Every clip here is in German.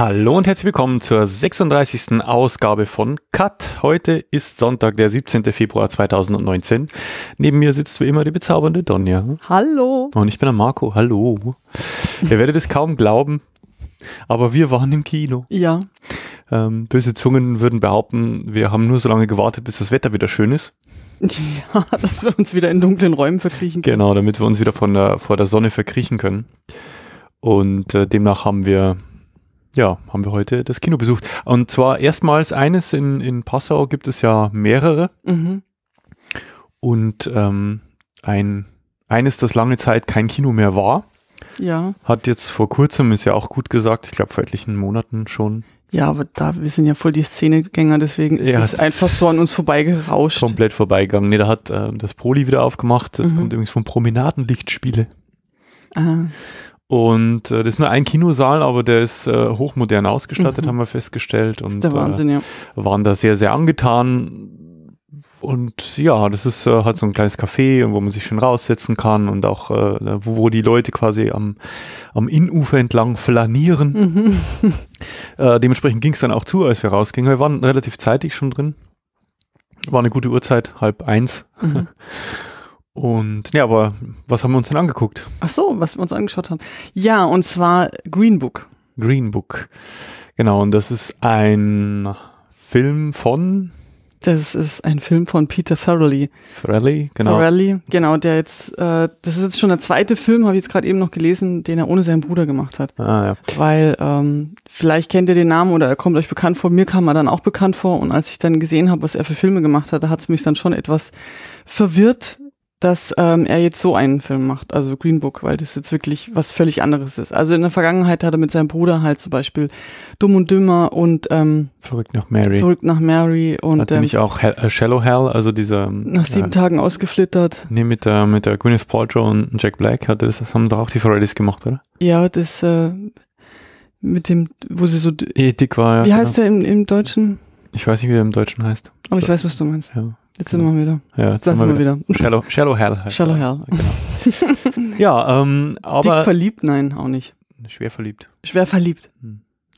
Hallo und herzlich willkommen zur 36. Ausgabe von Cut. Heute ist Sonntag, der 17. Februar 2019. Neben mir sitzt wie immer die bezaubernde Donja. Hallo. Und ich bin der Marco. Hallo. Ihr werdet es kaum glauben, aber wir waren im Kino. Ja. Ähm, böse Zungen würden behaupten, wir haben nur so lange gewartet, bis das Wetter wieder schön ist. Ja, dass wir uns wieder in dunklen Räumen verkriechen können. Genau, damit wir uns wieder von der, vor der Sonne verkriechen können. Und äh, demnach haben wir, ja, haben wir heute das Kino besucht. Und zwar erstmals eines in, in Passau gibt es ja mehrere. Mhm. Und ähm, ein, eines, das lange Zeit kein Kino mehr war, Ja. hat jetzt vor kurzem, ist ja auch gut gesagt, ich glaube vor etlichen Monaten schon, Ja, aber da, wir sind ja voll die Szenegänger, deswegen ist Ja, es einfach so an uns vorbeigerauscht. komplett vorbeigegangen. Nee, da hat ähm, das Poli wieder aufgemacht. Das Mhm. kommt übrigens von Promenadenlichtspiele. Ah, Und äh, das ist nur ein Kinosaal, aber der ist äh, hochmodern ausgestattet, Mhm. haben wir festgestellt. das Und ist der Wahnsinn, ja. Äh, waren da sehr, sehr angetan. Und ja, das ist äh, halt so ein kleines Café, wo man sich schön raussetzen kann und auch, äh, wo, wo die Leute quasi am, am Innufer entlang flanieren. Mhm. Äh, dementsprechend ging es dann auch zu, als wir rausgingen. Wir waren relativ zeitig schon drin. War eine gute Uhrzeit, halb eins. Mhm. Und ja, aber was haben wir uns denn angeguckt? Ach so, was wir uns angeschaut haben. Ja, und zwar Green Book. Green Book. Genau, und das ist ein Film von Das ist ein Film von Peter Farrelly. Farrelly, genau. Farrelly, genau, der jetzt, äh, das ist jetzt schon der zweite Film, habe ich jetzt gerade eben noch gelesen, den er ohne seinen Bruder gemacht hat. Ah, ja. weil ähm, vielleicht kennt ihr den Namen oder er kommt euch bekannt vor. Mir kam er dann auch bekannt vor und als ich dann gesehen habe, was er für Filme gemacht hat, da hat es mich dann schon etwas verwirrt, dass ähm, er jetzt so einen Film macht, also Green Book, weil das jetzt wirklich was völlig anderes ist. Also in der Vergangenheit hat er mit seinem Bruder halt zum Beispiel Dumm und Dümmer und ähm, Verrückt nach Mary. Verrückt nach Mary und Hat ähm, nicht auch Hell, äh, Shallow Hell, also dieser nach sieben äh, Tagen ausgeflittert. nee, mit der mit der Gwyneth Paltrow und Jack Black hat das, das haben doch auch die Farrellys gemacht, oder? Ja, das äh, mit dem, wo sie so, dick war ja. wie heißt der im, im Deutschen? Ich weiß nicht, wie er im Deutschen heißt. Aber ich weiß, was du meinst. Ja, Jetzt sind wir wieder. ja Jetzt lassen wir wieder. Shallow, Shallow Hell. heißt Shallow. Hell. Genau. ja, ähm, Dick aber verliebt? Nein, auch nicht. schwer verliebt. Schwer verliebt.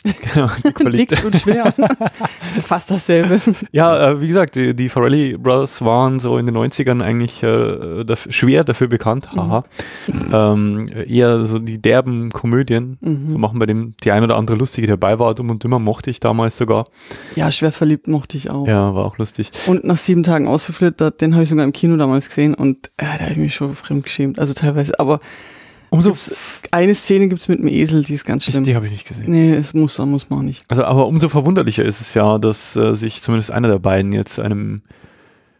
Genau, verliebt. Dick und schwer. ja fast dasselbe. Ja, äh, wie gesagt, die, die Farrelly Brothers waren so in den 90ern eigentlich äh, daf schwer dafür bekannt, haha. ähm, eher so die derben Komödien. Mhm. So machen bei dem die ein oder andere lustige die dabei war. Dumm und Dümmer mochte ich damals sogar. Ja, schwer verliebt mochte ich auch. Ja, war auch lustig. Und nach sieben Tagen ausgeflittert, den habe ich sogar im Kino damals gesehen und äh, da habe ich mich schon fremd geschämt. Also teilweise, aber Umso gibt's, eine Szene gibt's mit dem Esel, die ist ganz schlimm. die habe ich nicht gesehen. nee, es muss, muss man auch nicht. Also, aber umso verwunderlicher ist es ja, dass äh, sich zumindest einer der beiden jetzt einem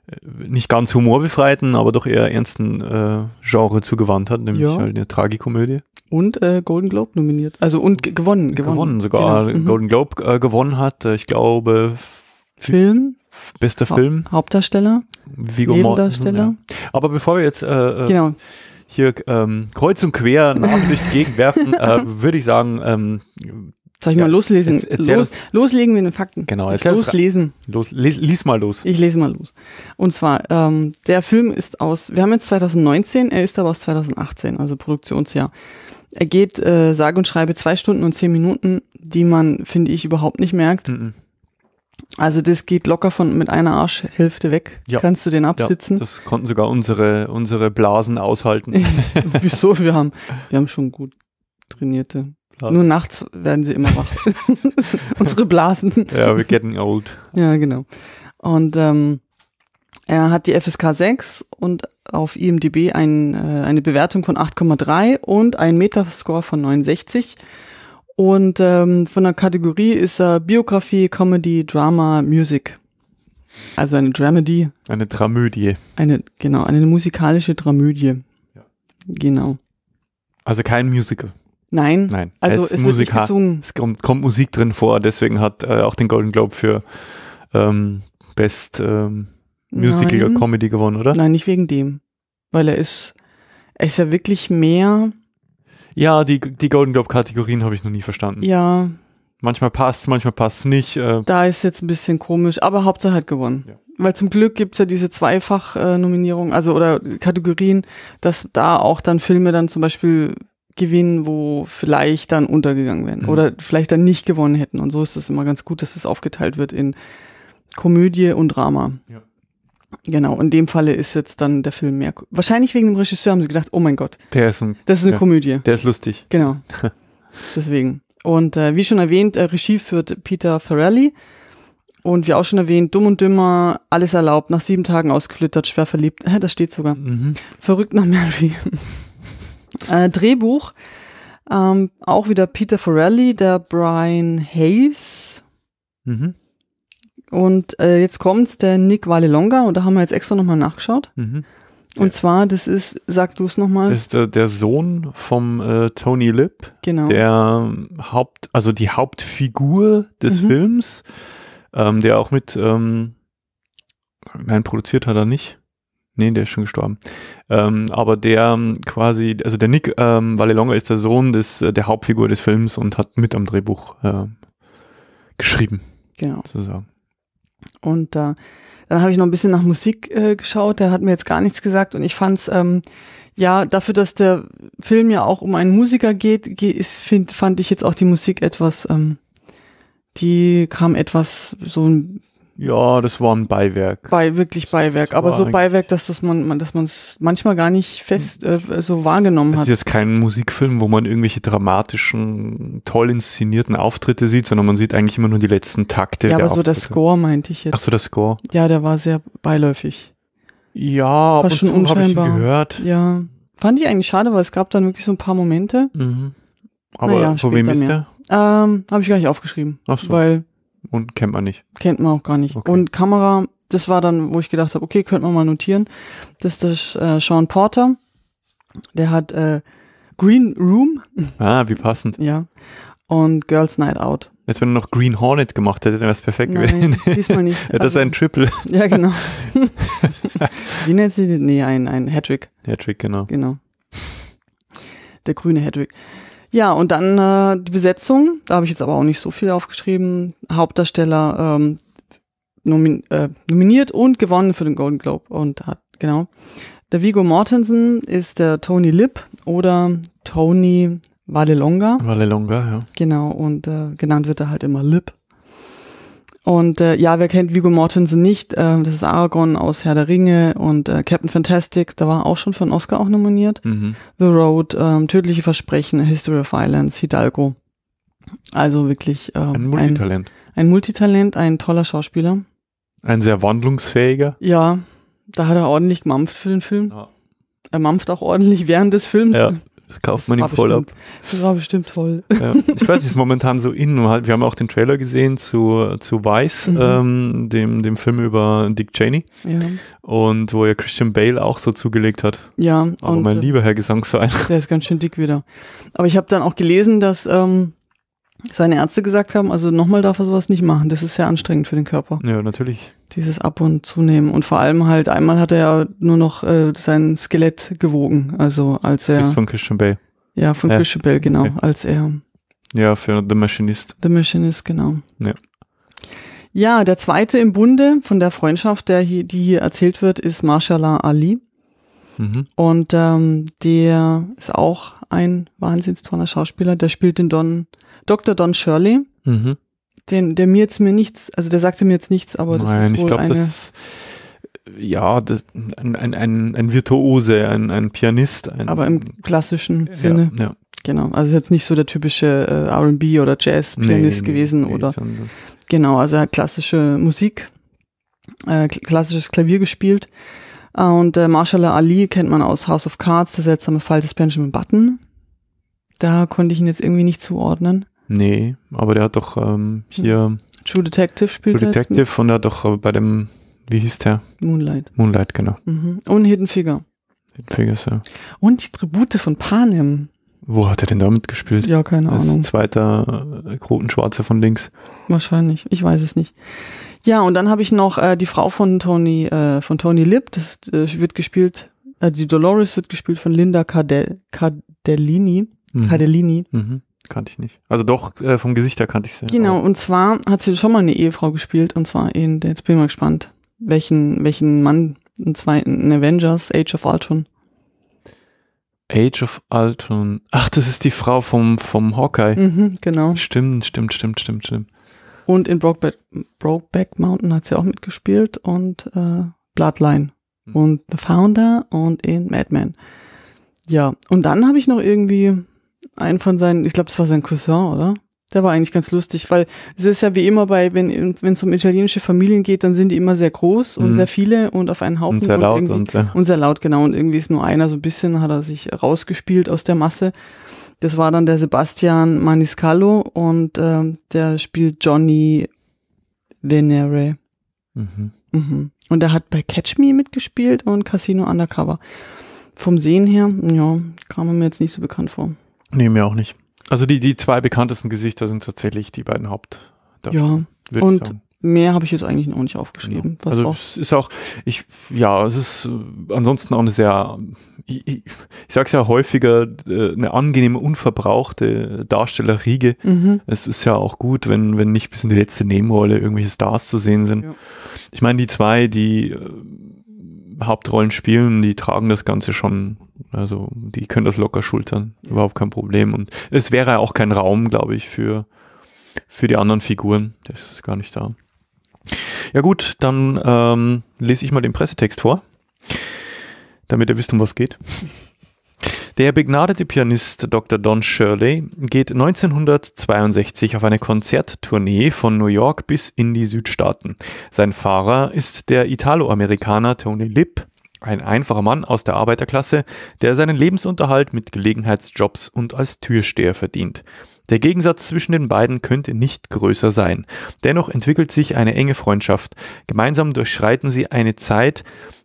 äh, nicht ganz humorbefreiten, aber doch eher ernsten äh, Genre zugewandt hat, nämlich Ja. halt eine Tragikomödie. Und äh, Golden Globe nominiert. Also und ge- gewonnen, gewonnen. Gewonnen, sogar Genau. Mhm. Golden Globe äh, gewonnen hat. Äh, ich glaube, Film, bester Hau- Film. Hauptdarsteller, Mortensen. Nebendarsteller. Ja. Aber bevor wir jetzt Genau. Hier ähm, kreuz und quer Namen durch die Gegend werfen, äh, würde ich sagen, ähm, Soll ich Ja, mal loslesen? Los, loslegen wir den Fakten. Genau, loslesen. los, les, lies mal los. Ich lese mal los. Und zwar, ähm, der Film ist aus, wir haben jetzt 2019, er ist aber aus 2018, also Produktionsjahr. Er geht, äh, sage und schreibe, zwei Stunden und zehn Minuten, die man, finde ich, überhaupt nicht merkt. Mhm. Also das geht locker von mit einer Arschhälfte weg. Ja. Kannst du den Ja, absitzen? das konnten sogar unsere, unsere Blasen aushalten. Wieso? Wir haben, wir haben schon gut trainierte. Ja. Nur nachts werden sie immer wach. Unsere Blasen. ja, we're getting old. Ja, genau. Und ähm, er hat die FSK 6 und auf IMDb ein, äh, eine Bewertung von 8,3 und ein Metascore von 69. Und ähm, von der Kategorie ist er Biografie, Comedy, Drama, Music. Also eine Dramedy, Eine Dramödie. eine, genau, eine musikalische Dramödie. Ja. Genau. Also kein Musical. Nein, Nein. also es es ist wird gesungen. Es kommt, kommt Musik drin vor, deswegen hat äh, auch den Golden Globe für ähm, Best ähm, Musical Nein. Comedy gewonnen, oder? Nein, nicht wegen dem. Weil er ist, er ist ja wirklich mehr, Ja, die, die Golden Globe Kategorien habe ich noch nie verstanden. ja, Manchmal passt manchmal passt nicht. Äh, da ist jetzt ein bisschen komisch, aber Hauptsache hat gewonnen. Ja. Weil zum Glück gibt's ja diese Zweifach-Nominierung, also oder Kategorien, dass da auch dann Filme dann zum Beispiel gewinnen, wo vielleicht dann untergegangen wären Mhm. oder vielleicht dann nicht gewonnen hätten. Und so ist es immer ganz gut, dass es aufgeteilt wird in Komödie und Drama. Ja. Genau, in dem Falle ist jetzt dann der Film mehr. Wahrscheinlich wegen dem Regisseur haben sie gedacht, oh mein Gott, Der ist ein, das ist eine Ja. Komödie. der ist lustig. Genau. Deswegen. Und äh, wie schon erwähnt, äh, Regie führt Peter Farrelly. Und wie auch schon erwähnt, Dumm und Dümmer, alles erlaubt, nach sieben Tagen ausgeflittert, schwer verliebt. Hä, das steht sogar. Mhm. Verrückt nach Mary. äh, Drehbuch, ähm, auch wieder Peter Farrelly, der Brian Hayes. Mhm. Und äh, jetzt kommt's, der Nick Vallelonga. Und da haben wir jetzt extra nochmal nachgeschaut. Mhm. Und zwar, das ist, sag du es nochmal. Das ist der, der Sohn vom äh, Tony Lip, Genau. der ähm, Haupt, also die Hauptfigur des Mhm. Films, ähm, der auch mit, ähm, nein, produziert hat er nicht. Nee, der ist schon gestorben. Ähm, aber der ähm, quasi, also der Nick ähm, Vallelonga ist der Sohn des, äh, der Hauptfigur des Films und hat mit am Drehbuch äh, geschrieben, genau. sozusagen. Und äh, dann habe ich noch ein bisschen nach Musik äh, geschaut. Der hat mir jetzt gar nichts gesagt und ich fand's ähm, ja dafür, dass der Film ja auch um einen Musiker geht, ge ist, find, fand ich jetzt auch die Musik etwas, ähm, die kam etwas so ein Ja, das war ein Beiwerk. bei wirklich Beiwerk, aber war so Beiwerk, dass das man, man dass man es manchmal gar nicht fest äh, so wahrgenommen Es hat. ist jetzt kein Musikfilm, wo man irgendwelche dramatischen, toll inszenierten Auftritte sieht, sondern man sieht eigentlich immer nur die letzten Takte. Ja, der aber so der Auftritte. Score meinte ich jetzt. Ach so, der Score. Ja, der war sehr beiläufig. Ja, und schon unscheinbar. gehört. Ja, fand ich eigentlich schade, weil es gab dann wirklich so ein paar Momente. Mhm. Aber Naja, von wem ist mehr. der? Ähm, habe ich gar nicht aufgeschrieben, Ach so. weil Und kennt man nicht. kennt man auch gar nicht. Okay. Und Kamera, das war dann, wo ich gedacht habe, okay, könnte man mal notieren. Das ist der äh, Sean Porter. Der hat äh, Green Room, Ah, wie passend. ja, und Girls Night Out. Jetzt, wenn er noch Green Hornet gemacht hätte, dann wäre es perfekt Nein, gewesen. diesmal nicht. Das ist Also- ein Triple. Ja, genau. Wie nennt sie den? Nee, ein, ein Hattrick, Hattrick, genau. genau. Der grüne Hattrick. Ja, und dann äh, die Besetzung, da habe ich jetzt aber auch nicht so viel aufgeschrieben. Hauptdarsteller ähm, nomin äh, nominiert und gewonnen für den Golden Globe und hat, genau. Der Vigo Mortensen ist der Tony Lip oder Tony Vallelonga. Vallelonga, ja. Genau, und äh, genannt wird er halt immer Lip. Und äh, ja, wer kennt Viggo Mortensen nicht? Äh, das ist Aragorn aus Herr der Ringe und äh, Captain Fantastic, da war er auch schon für einen Oscar auch nominiert. Mhm. The Road, ähm, Tödliche Versprechen, History of Violence, Hidalgo. Also wirklich ähm, Ein ein, Multitalent. ein Multitalent, ein toller Schauspieler. Ein sehr wandlungsfähiger. Ja, da hat er ordentlich gemampft für den Film. Ja. Er mampft auch ordentlich während des Films. Ja, das kauft man ihm voll ab. Das war bestimmt toll. Ja. Ich weiß, es ist momentan so in. Wir haben auch den Trailer gesehen zu, zu Vice, Mhm. ähm, dem, dem Film über Dick Cheney. Ja, Und wo ja Christian Bale auch so zugelegt hat. ja Aber und mein äh, lieber Herr Gesangsverein. Der ist ganz schön dick wieder. Aber ich habe dann auch gelesen, dass ähm, seine Ärzte gesagt haben, also nochmal darf er sowas nicht machen. Das ist sehr anstrengend für den Körper, Ja, natürlich. dieses Ab- und Zunehmen. Und vor allem halt, einmal hat er ja nur noch äh, sein Skelett gewogen. Also als er, Ist von Christian Bale. ja, von Ja. Christian Bell, genau, Okay. als er Ja, für The Machinist. The Machinist, genau. Ja. Ja, der zweite im Bunde von der Freundschaft, der hier, die hier erzählt wird, ist Marshallah Ali. Mhm. Und ähm, der ist auch ein wahnsinns toller Schauspieler. Der spielt den Don, Dr. Don Shirley. Mhm. Den, der mir jetzt mir nichts, also der sagte mir jetzt nichts, aber das Nein, ist ich wohl glaube, eine. das ist ja das, ein, ein, ein, ein Virtuose, ein, ein Pianist. Ein, aber im klassischen Sinne, Ja, ja. genau. Also jetzt nicht so der typische äh, R&B oder Jazz-Pianist Nee, nee, gewesen nee, oder sondern- genau. Also er hat klassische Musik, äh, kl- klassisches Klavier gespielt. Äh, und äh, Marshall Ali kennt man aus House of Cards, der seltsame Fall des Benjamin Button. Da konnte ich ihn jetzt irgendwie nicht zuordnen. Nee, aber der hat doch ähm, hier True Detective spielt True er Detective und er hat doch äh, bei dem, wie hieß der? Moonlight. Moonlight, genau. Mhm. Und Hidden Figure. Den Figures, ja. Und die Tribute von Panem. Wo hat er denn da mitgespielt? Ja, keine Als Ahnung. zweiter äh, Quotenschwarzer von links. Wahrscheinlich. Ich weiß es nicht. Ja, und dann habe ich noch äh, die Frau von Tony, äh, von Tony Lip. Das äh, wird gespielt, äh, die Dolores wird gespielt von Linda Cardell, Cardellini. Mhm. Cardellini. Mhm. Kannte ich nicht. Also doch, äh, vom Gesicht her kannte ich sie. Genau, aber- und zwar hat sie schon mal eine Ehefrau gespielt, und zwar in, jetzt bin ich mal gespannt, welchen, welchen Mann, und zwar in Avengers, Age of Ultron. Age of Ultron. Ach, das ist die Frau vom, vom Hawkeye. Mhm, genau. Stimmt, stimmt, stimmt, stimmt, stimmt. Und in Brokeback, Brokeback Mountain hat sie auch mitgespielt und äh, Bloodline Mhm. und The Founder und in Mad Men. Ja, und dann habe ich noch irgendwie einen von seinen, ich glaube, es war sein Cousin, oder? Der war eigentlich ganz lustig, weil es ist ja wie immer bei, wenn wenn es um italienische Familien geht, dann sind die immer sehr groß und Mhm. sehr viele und auf einen Haufen Und sehr laut irgendwie- und, ja. und sehr laut, genau. Und irgendwie ist nur einer, so ein bisschen hat er sich rausgespielt aus der Masse. Das war dann der Sebastian Maniscalco und ähm, der spielt Johnny Venere. Mhm. Mhm. Und er hat bei Catch Me mitgespielt und Casino Undercover. Vom Sehen her, ja, kam er mir jetzt nicht so bekannt vor. Nee, mir auch nicht. Also die, die zwei bekanntesten Gesichter sind tatsächlich die beiden Haupt. Ja, und mehr habe ich jetzt eigentlich noch nicht aufgeschrieben. Was Also auch, es ist auch, ich, ja, es ist äh, ansonsten auch eine sehr, ich, ich, ich sag's ja häufiger, äh, eine angenehme, unverbrauchte Darstellerriege. mhm. Es ist ja auch gut, wenn, wenn nicht bis in die letzte Nebenrolle irgendwelche Stars zu sehen sind. Ja. Ich meine, die zwei, die äh, Hauptrollen spielen, die tragen das Ganze schon, also die können das locker schultern, überhaupt kein Problem. Und es wäre auch kein Raum, glaube ich, für, für die anderen Figuren. Das ist gar nicht da. Ja gut, dann ähm, lese ich mal den Pressetext vor, damit ihr wisst, um was geht. Der begnadete Pianist Dr. Don Shirley geht 1962 auf eine Konzerttournee von New York bis in die Südstaaten. Sein Fahrer ist der Italo-Amerikaner Tony Lipp, ein einfacher Mann aus der Arbeiterklasse, der seinen Lebensunterhalt mit Gelegenheitsjobs und als Türsteher verdient. Der Gegensatz zwischen den beiden könnte nicht größer sein. Dennoch entwickelt sich eine enge Freundschaft. Gemeinsam durchschreiten sie eine Zeit,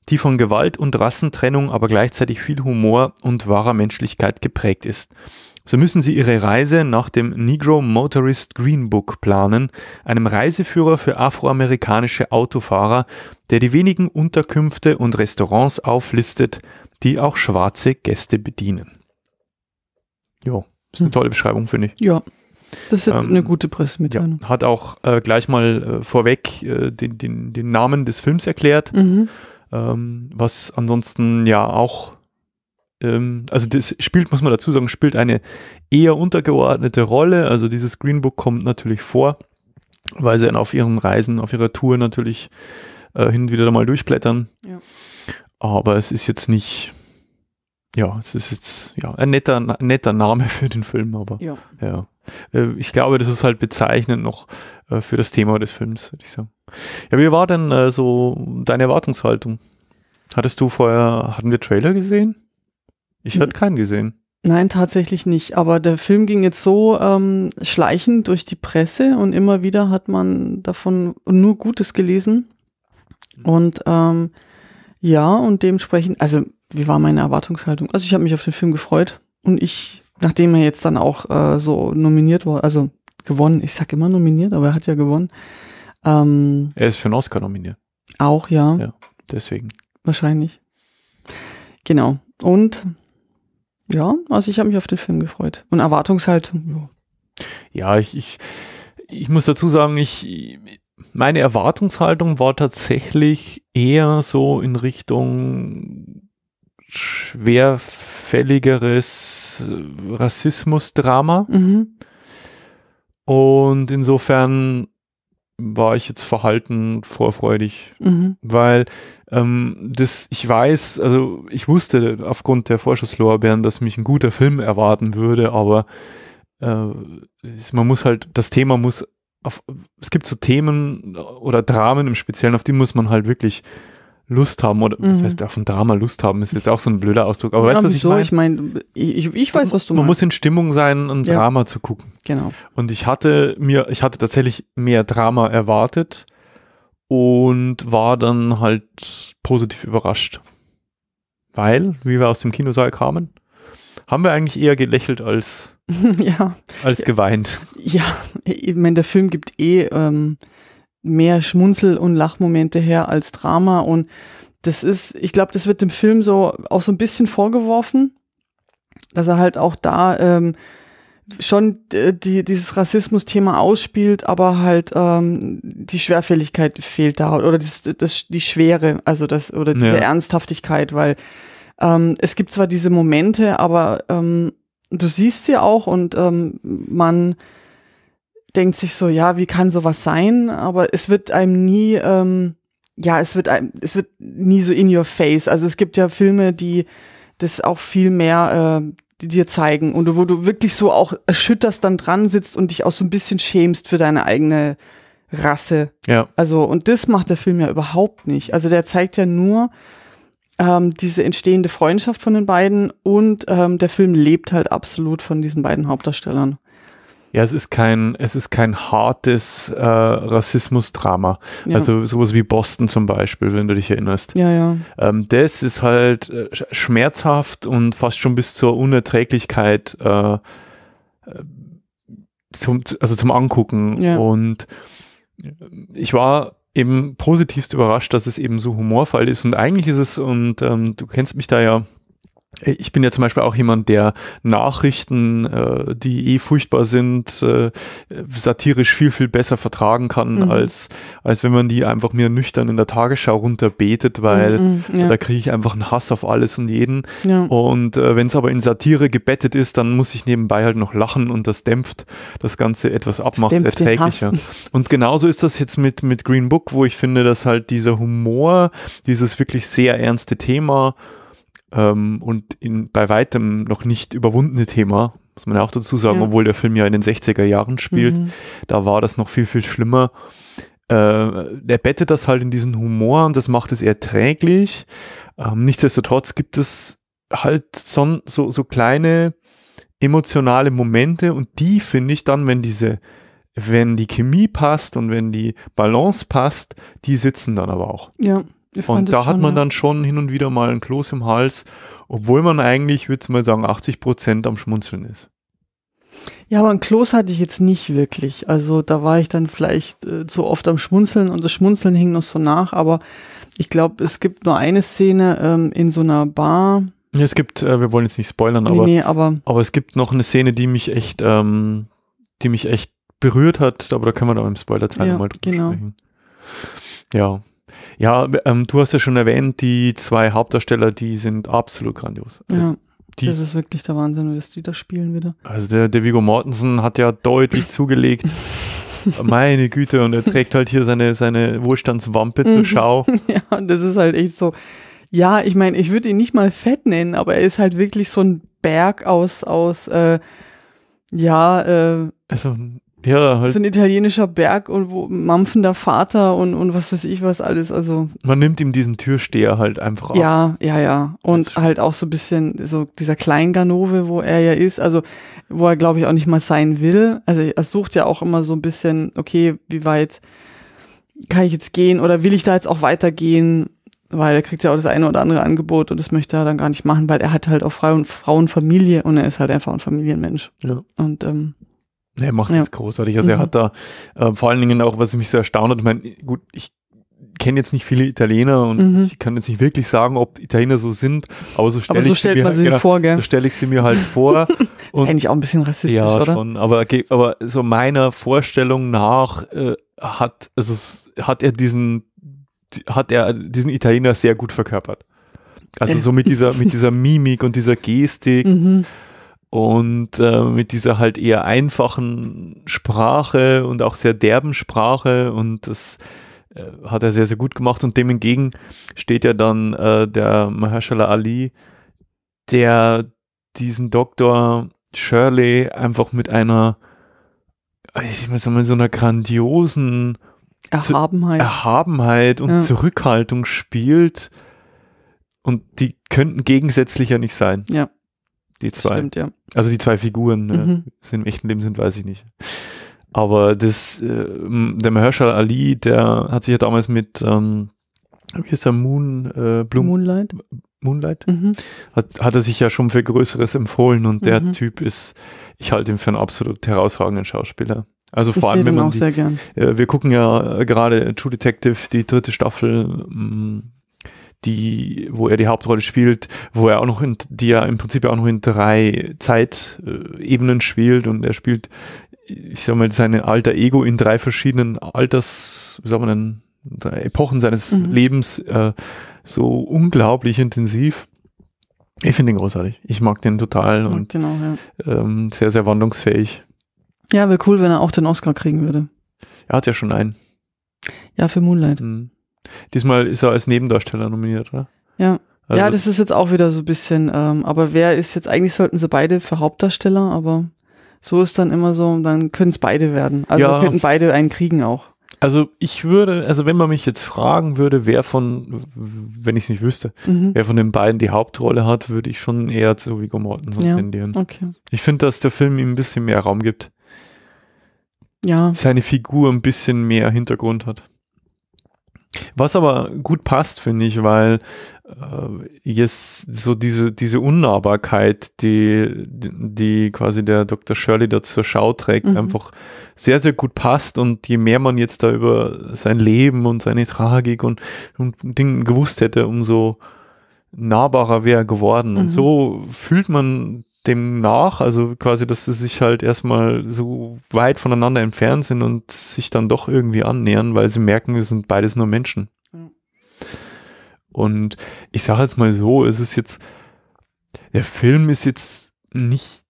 die von Gewalt und Rassentrennung, aber gleichzeitig viel Humor und wahrer Menschlichkeit geprägt ist. So müssen sie ihre Reise nach dem Negro Motorist Green Book planen, einem Reiseführer für afroamerikanische Autofahrer, der die wenigen Unterkünfte und Restaurants auflistet, die auch schwarze Gäste bedienen. Jo, ist eine tolle Beschreibung, finde ich. ja, das ist jetzt Ähm, eine gute Ja, Pressemitteilung. hat auch äh, gleich mal äh, vorweg äh, den, den, den Namen des Films erklärt, Mhm. ähm, was ansonsten ja auch, ähm, also das spielt, muss man dazu sagen, spielt eine eher untergeordnete Rolle. Also dieses Green Book kommt natürlich vor, weil sie dann auf ihren Reisen, auf ihrer Tour natürlich äh, hin und wieder mal durchblättern. Ja. Aber es ist jetzt nicht, ja, es ist jetzt ja ein netter, netter Name für den Film, aber Ja. ja. Äh, Ich glaube, das ist halt bezeichnend noch äh, für das Thema des Films, würde ich sagen. Ja, wie war denn äh, so deine Erwartungshaltung? Hattest du vorher, hatten wir Trailer gesehen? Ich hatte keinen gesehen. Nein, tatsächlich nicht. Aber der Film ging jetzt so ähm, schleichend durch die Presse und immer wieder hat man davon nur Gutes gelesen. Und ähm, ja, und dementsprechend, also wie war meine Erwartungshaltung? Also ich habe mich auf den Film gefreut und ich, nachdem er jetzt dann auch äh, so nominiert war, also gewonnen, ich sag immer nominiert, aber er hat ja gewonnen. Ähm, Er ist für einen Oscar nominiert, auch ja, Ja. deswegen. wahrscheinlich. Genau. Und ja, also ich habe mich auf den Film gefreut. Und Erwartungshaltung, ja. Ja, ich, ich, ich muss dazu sagen, ich, meine Erwartungshaltung war tatsächlich eher so in Richtung schwerfälligeres äh, Rassismusdrama. Mhm. Und insofern war ich jetzt verhalten vorfreudig, Mhm. weil ähm, das, ich weiß, also ich wusste aufgrund der Vorschusslorbeeren, dass mich ein guter Film erwarten würde, aber äh, es, man muss halt, das Thema muss auf, es gibt so Themen oder Dramen im Speziellen, auf die muss man halt wirklich Lust haben oder das Mhm. heißt auf ein Drama Lust haben, ist jetzt auch so ein blöder Ausdruck, aber ja, weißt du, was ich meine? Ich meine, ich, ich, weiß, was du man meinst. muss in Stimmung sein, ein Ja. Drama zu gucken. genau. Und ich hatte mir, ich hatte tatsächlich mehr Drama erwartet und war dann halt positiv überrascht. Weil, wie wir aus dem Kinosaal kamen, haben wir eigentlich eher gelächelt als, ja, als geweint. ja, ich meine, der Film gibt eh ähm, mehr Schmunzel- und Lachmomente her als Drama und das ist, ich glaube, das wird dem Film so auch so ein bisschen vorgeworfen, dass er halt auch da ähm, schon äh, die, dieses Rassismus-Thema ausspielt, aber halt ähm, die Schwerfälligkeit fehlt da oder das, das, die Schwere, also das oder diese Ja. Ernsthaftigkeit, weil Ähm, es gibt zwar diese Momente, aber ähm, du siehst sie auch und ähm, man denkt sich so, ja, wie kann sowas sein? Aber es wird einem nie, ähm, ja, es wird einem, es wird nie so in your face. Also es gibt ja Filme, die das auch viel mehr äh, die dir zeigen und wo du wirklich so auch erschütterst dann dran sitzt und dich auch so ein bisschen schämst für deine eigene Rasse. Ja. Also, und das macht der Film ja überhaupt nicht. Also der zeigt ja nur ähm, diese entstehende Freundschaft von den beiden und ähm, der Film lebt halt absolut von diesen beiden Hauptdarstellern. Ja, es ist kein, es ist kein hartes äh, Rassismusdrama. Ja. Also sowas wie Boston zum Beispiel, wenn du dich erinnerst. Ja, ja. Ähm, das ist halt äh, sch- schmerzhaft und fast schon bis zur Unerträglichkeit äh, äh, zum, also zum Angucken. Ja. Und ich war eben positivst überrascht, dass es eben so humorvoll ist. Und eigentlich ist es, und ähm, du kennst mich da ja, ich bin ja zum Beispiel auch jemand, der Nachrichten, äh, die eh furchtbar sind, äh, satirisch viel, viel besser vertragen kann, Mhm. als, als wenn man die einfach mir nüchtern in der Tagesschau runterbetet, weil Mhm, ja. da kriege ich einfach einen Hass auf alles und jeden. ja. Und äh, wenn es aber in Satire gebettet ist, dann muss ich nebenbei halt noch lachen und das dämpft das Ganze etwas ab, macht es erträglicher. Und genauso ist das jetzt mit, mit Green Book, wo ich finde, dass halt dieser Humor, dieses wirklich sehr ernste Thema ähm, und in, bei weitem noch nicht überwundene Thema, muss man ja auch dazu sagen, Ja. obwohl der Film ja in den 60er Jahren spielt, Mhm. da war das noch viel, viel schlimmer. Äh, der bettet das halt in diesen Humor und das macht es erträglich. Ähm, nichtsdestotrotz gibt es halt so, so, so kleine emotionale Momente und die finde ich dann, wenn diese, wenn die Chemie passt und wenn die Balance passt, die sitzen dann aber auch. Ja. Ich Und da hat schon, man ja. dann schon hin und wieder mal ein Kloß im Hals, obwohl man eigentlich, ich würde mal sagen, 80 Prozent am Schmunzeln ist. Ja, aber ein Kloß hatte ich jetzt nicht wirklich. Also da war ich dann vielleicht äh, zu oft am Schmunzeln und das Schmunzeln hing noch so nach. Aber ich glaube, es gibt nur eine Szene ähm, in so einer Bar. Ja, es gibt, äh, wir wollen jetzt nicht spoilern, Nee, aber nee, aber Aber es gibt noch eine Szene, die mich echt, ähm, die mich echt berührt hat, aber da können wir dann im Spoiler-Teil Ja, mal drüber genau. sprechen. Ja. Ja, ähm, du hast ja schon erwähnt, die zwei Hauptdarsteller, die sind absolut grandios. Also, ja, die, das ist wirklich der Wahnsinn, wie die da spielen wieder. also der, der Viggo Mortensen hat ja deutlich zugelegt. Meine Güte, und er trägt halt hier seine, seine Wohlstandswampe zur Mhm. Schau. ja, und das ist halt echt so. Ja, ich meine, ich würde ihn nicht mal fett nennen, aber er ist halt wirklich so ein Berg aus, aus, äh, ja, äh, Also, ja, halt, so ein italienischer Berg und wo mampfender Vater und, und was weiß ich was alles. Also man nimmt ihm diesen Türsteher halt einfach ab. Ja, ja, ja. Und halt auch so ein bisschen so dieser Kleinganove, wo er ja ist, also wo er, glaube ich, auch nicht mal sein will. Also er sucht ja auch immer so ein bisschen, okay, wie weit kann ich jetzt gehen oder will ich da jetzt auch weitergehen? Weil er kriegt ja auch das eine oder andere Angebot und das möchte er dann gar nicht machen, weil er hat halt auch Frau und, Frau und Familie und er ist halt einfach ein Familienmensch. Ja. Und ähm, Er macht Ja. das großartig. Also er Mhm. hat da äh, vor allen Dingen auch, was mich so erstaunt hat, ich meine, gut, ich kenne jetzt nicht viele Italiener und Mhm. ich kann jetzt nicht wirklich sagen, ob Italiener so sind, aber so stelle so ich, sie mir, sich genau, vor, gell? so stelle ich sie mir halt vor. und Eigentlich auch ein bisschen rassistisch, ja, oder? schon, aber, aber so meiner Vorstellung nach äh, hat, also es, hat er diesen, die- hat er diesen Italiener sehr gut verkörpert. Also Ja. so mit dieser, mit dieser Mimik und dieser Gestik Mhm. Und äh, mit dieser halt eher einfachen Sprache und auch sehr derben Sprache und das äh, hat er sehr, sehr gut gemacht und dem entgegen steht ja dann äh, der Mahershala Ali, der diesen Dr. Shirley einfach mit einer ich weiß nicht, so einer grandiosen Erhabenheit. Erhabenheit und Ja. Zurückhaltung spielt und die könnten gegensätzlicher nicht sein. Ja. Die zwei. Stimmt, ja. Also die zwei Figuren, ne? Mhm. was im echten Leben sind, weiß ich nicht. Aber das, äh, der Mahershala Ali, der hat sich ja damals mit, ähm, wie ist der Moon, äh, Bloom, Moonlight. Moonlight, Mhm. hat, hat er sich ja schon für Größeres empfohlen und der Mhm. Typ ist, ich halte ihn für einen absolut herausragenden Schauspieler. Also Ich vor sehe allem, wenn man auch die, sehr gern. äh, wir gucken ja äh, gerade True Detective, die dritte Staffel, mh, die, wo er die Hauptrolle spielt, wo er auch noch in, die ja im Prinzip auch noch in drei Zeitebenen spielt und er spielt, ich sag mal, seine alter Ego in drei verschiedenen Alters, wie sagt man denn, drei Epochen seines Mhm. Lebens äh, so unglaublich intensiv. Ich finde den großartig. Ich mag den total Ja, und genau, ja. ähm, sehr, sehr wandlungsfähig. Ja, wäre cool, wenn er auch den Oscar kriegen würde. Er hat ja schon einen. Ja, für Moonlight. Mhm. Diesmal ist er als Nebendarsteller nominiert, oder? Ja. Also, ja, das ist jetzt auch wieder so ein bisschen, ähm, aber wer ist jetzt, eigentlich sollten sie beide für Hauptdarsteller, aber so ist dann immer so, dann können es beide werden. Also Ja. könnten beide einen kriegen auch. also ich würde, also wenn man mich jetzt fragen würde, wer von, wenn ich es nicht wüsste, Mhm. wer von den beiden die Hauptrolle hat, würde ich schon eher zu Viggo Mortensen Ja. tendieren. Okay. Ich finde, dass der Film ihm ein bisschen mehr Raum gibt. Ja. Seine Figur ein bisschen mehr Hintergrund hat. Was aber gut passt, finde ich, weil äh, jetzt so diese, diese Unnahbarkeit, die, die quasi der Dr. Shirley da zur Schau trägt, Mhm. einfach sehr, sehr gut passt. Und je mehr man jetzt da über sein Leben und seine Tragik und, und Dinge gewusst hätte, umso nahbarer wäre er geworden. Mhm. Und so fühlt man dem nach, also quasi, dass sie sich halt erstmal so weit voneinander entfernt sind und sich dann doch irgendwie annähern, weil sie merken, wir sind beides nur Menschen. Und ich sage jetzt mal so, es ist jetzt, der Film ist jetzt nicht,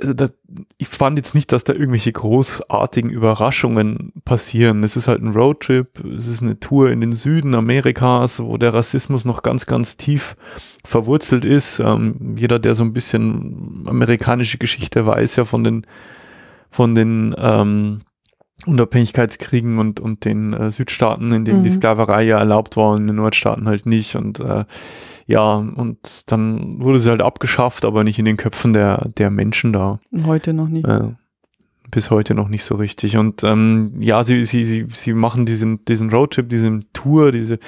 also das, ich fand jetzt nicht, dass da irgendwelche großartigen Überraschungen passieren. Es ist halt ein Roadtrip, es ist eine Tour in den Süden Amerikas, wo der Rassismus noch ganz, ganz tief verwurzelt ist. Ähm, jeder, der so ein bisschen amerikanische Geschichte weiß, ja von den, von den ähm, Unabhängigkeitskriegen und, und den äh, Südstaaten, in denen die Mhm. Sklaverei ja erlaubt war und in den Nordstaaten halt nicht. Und äh, ja, und dann wurde sie halt abgeschafft, aber nicht in den Köpfen der, der Menschen da. Heute noch nicht. Äh, bis heute noch nicht so richtig. Und ähm, ja, sie, sie, sie, sie machen diesen, diesen Roadtrip, diese Tour, diese,